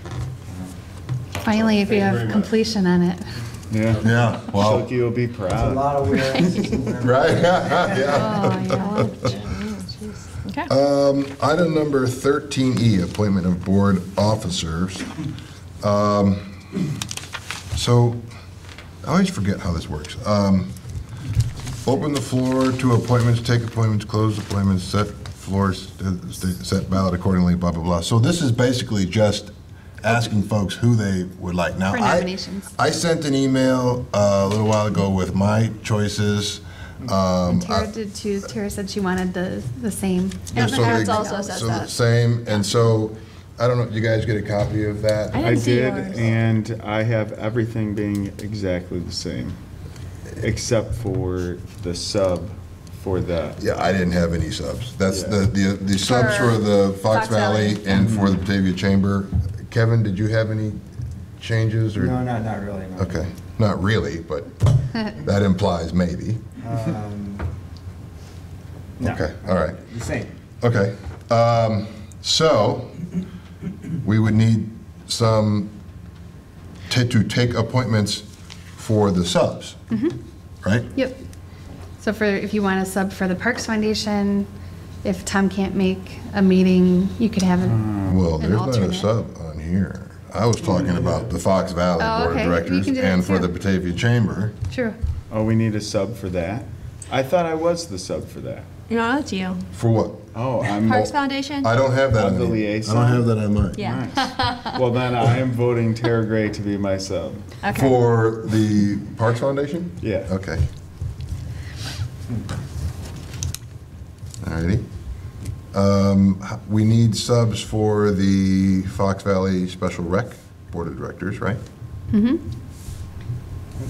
Finally, if you Thank you have much. completion on it. Yeah. Yeah, wow. Shilky will be proud. It's a lot of wear. [LAUGHS] Right, [LAUGHS] yeah. Oh, yeah. Okay. Um, Item number 13E, appointment of board officers. Um, So, I always forget how this works. Um, Open the floor to appointments, take appointments, close appointments, set floors, uh, set ballot accordingly, blah, blah, blah. So this is basically just asking folks who they would like. Now, For I- nominations. I sent an email uh, a little while ago with my choices. Um, Tara did too. Tara said she wanted the, the same. Yeah, so parents they- also says so that. Same, and so, I don't know, did you guys get a copy of that? I I didn't see did, yours. and I have everything being exactly the same, except for the sub for the, Yeah, I didn't have any subs. That's Yeah. the, the the subs For for the Fox Fox Valley. Valley and for the Batavia Chamber. Kevin, did you have any changes or? No, not, not really. no. Okay, not really, but [LAUGHS] that implies maybe. Um, no. Okay, all right. The same. Okay, um, so, we would need some, ta- to take appointments for the subs, mm-hmm. right? Yep. So for, if you want a sub for the Parks Foundation, if Tom can't make a meeting, you could have an uh, Well, an there's not a sub on here. I was talking about the Fox Valley Oh, Board of okay. You Directors can do that and for too. the Batavia Chamber. True. oh, we need a sub for that? I thought I was the sub for that. No, it's you. For what? Oh, I'm. Parks Foundation? I don't have that I'm the the, I don't have that on mine. Yeah. Nice. [LAUGHS] Well, then I am voting Tara Gray to be my sub. Okay. For the Parks Foundation? Yeah. Okay. All righty. Um, We need subs for the Fox Valley Special Rec Board of Directors, right? Mm-hmm.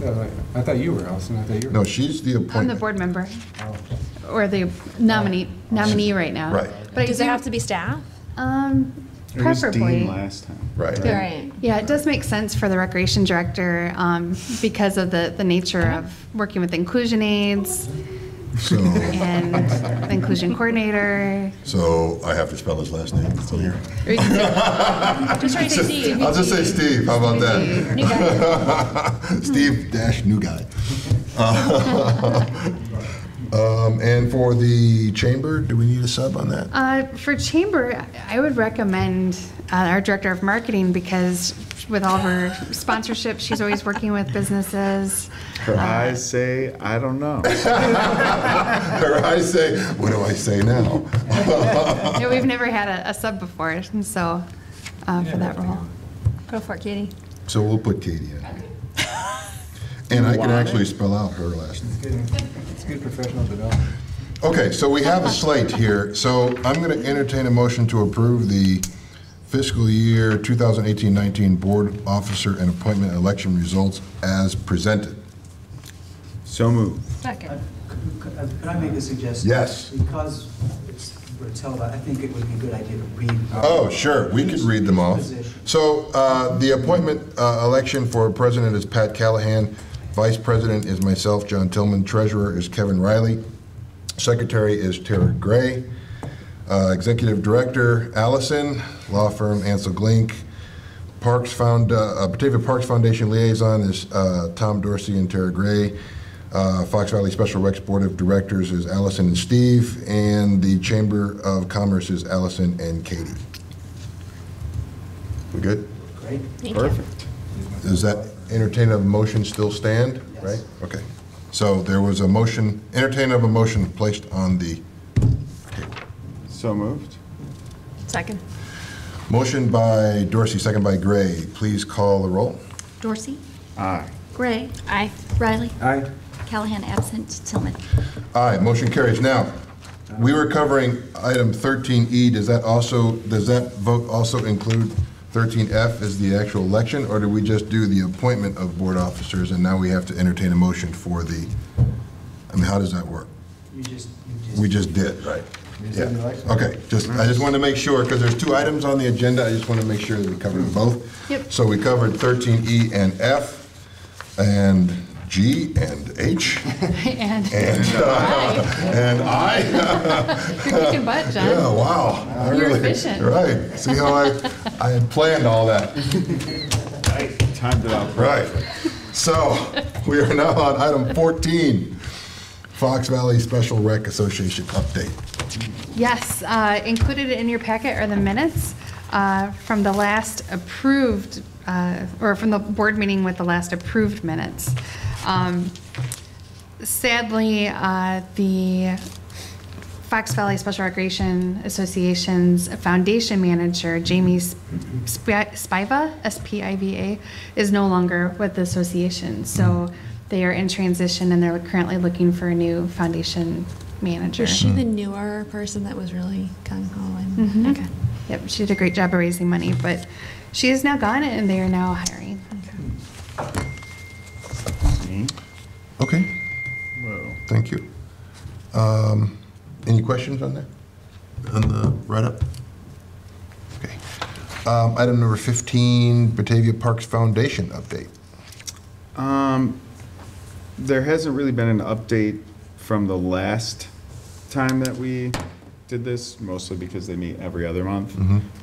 I thought, I thought you were, Allison, I thought you were. No, she's the I'm the appointment. board member, Oh. or the nominee, nominee right now. Right. But Does it have to be staff? Um, It was preferably. Dean last time. Right. Right. Yeah, it does make sense for the recreation director, um, because of the, the nature of working with inclusion aids So, and the inclusion coordinator. so I have to spell his last name on here? Or you can say- Just try say Steve. I'll just say Steve, how about that? New guy. [LAUGHS] Steve dash new guy. Uh, [LAUGHS] um, And for the chamber, do we need a sub on that? Uh, for chamber, I would recommend uh, our director of marketing because with all of her sponsorship, she's always working with businesses. Her Uh, eyes say, I don't know. [LAUGHS] Her I say, what do I say now? [LAUGHS] [LAUGHS] Yeah, we've never had a, a sub before, and so uh, for that role. Go for it, Katie. So we'll put Katie in. And I can actually spell out her last name. It's good- It's good professional development. Okay, so we have a slate here, so I'm going to entertain a motion to approve the fiscal year 2018-19 board officer and appointment election results as presented. So moved. Second. Could could- could I make a suggestion? Yes. Because it's were to tell about, I think it would be a good idea to read. Oh, sure, we could read them all. So uh, the appointment uh, election for president is Pat Callahan, vice president is myself, John Tillman, treasurer is Kevin Riley, secretary is Tara Gray, uh, executive director Allison, law firm Ancel Glink, Parks Found, uh, Batavia Parks Foundation liaison is uh, Tom Dorsey and Tara Gray. Uh, Fox Valley Special Recs Board of Directors is Allison and Steve, and the Chamber of Commerce is Allison and Katie. We good? Great. Thank you. Perfect. Does that entertain of motion still stand? Yes. Right? Okay. So there was a motion, entertain of a motion placed on the table. So moved. Second. motion by Dorsey, second by Gray. Please call the roll. Dorsey? Aye. Gray? Aye. Riley? Aye. Callahan absent. Tillman? Aye, motion carries. Now, we were covering item 13E. Does that also, does that vote also include 13F as the actual election? Or do we just do the appointment of board officers and now we have to entertain a motion for the, I mean, how does that work? You just, you just. We just did, right? Yeah. did the election. Okay, just, I just want to make sure, because there's two items on the agenda, I just want to make sure that we covered them both. Yep. So we covered 13E and F, and G, and H, [LAUGHS] And and, [LAUGHS] uh, and I. [LAUGHS] you're kicking butt, John. Yeah, wow. I You're really- efficient. Right, see how I, I had planned all that. Timed it out. Right. So, we are now on item 14, Fox Valley Special Rec Association update. Yes, uh, included in your packet are the minutes uh, from the last approved, uh, or from the board meeting with the last approved minutes. Um, Sadly, uh, the Fox Valley Special Recreation Association's foundation manager, Jamie Spiva, S-P-I-V-A, is no longer with the association. So they are in transition and they're currently looking for a new foundation manager. Was she the newer person that was really gung ho and, Mhm. okay. Yep, she did a great job of raising money, but she is now gone and they are now hiring. Me? Okay, Whoa. thank you. Um, Any questions on that? On the write-up? Okay. Um, Item number 15, Batavia Parks Foundation update. Um, there hasn't really been an update from the last time that we did this, mostly because they meet every other month.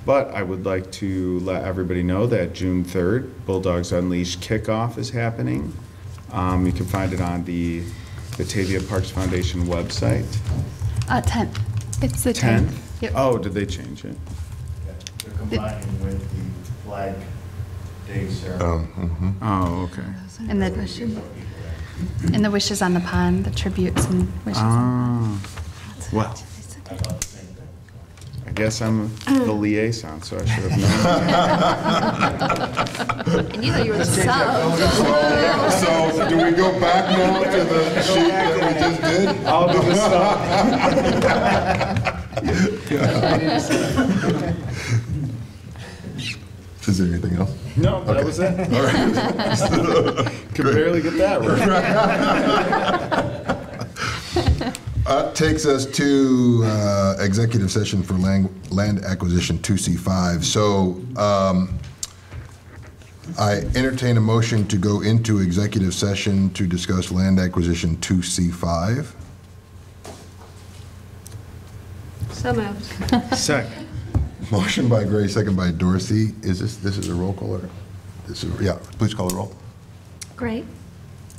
But I would like to let everybody know that June third, Bulldogs Unleashed kickoff is happening. Um, you can find it on the Batavia Parks Foundation website. Uh, 10th. It's the 10th. Tenth? Yep. Oh, did they change it? They're combining with the flag day ceremony. mhm. Oh, okay. And the, and the wishes on the pond, the tributes and wishes. Ah, well, I guess I'm the mm. liaison, so I should have known. [LAUGHS] And you thought you were the sub. [LAUGHS] So, do we go back now to the sheet that we just did? I'll do the stuff. [LAUGHS] Is there anything else? No, that was it. All right. Could barely get that right. That takes us to uh, executive session for land land acquisition 2C5. So um, I entertain a motion to go into executive session to discuss land acquisition 2C5. So moved. [LAUGHS] Second. Motion by Gray, second by Dorsey. Is this, this is a roll call or? This is, yeah, please call the roll. Gray?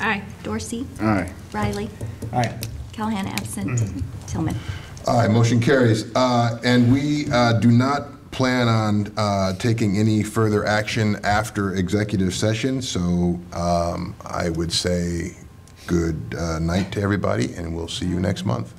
Aye. Dorsey? Aye. Riley? Aye. Callahan absent. Tillman? Aye, motion carries. Uh, And we uh, do not plan on uh, taking any further action after executive session, so um, I would say good uh, night to everybody, and we'll see you next month.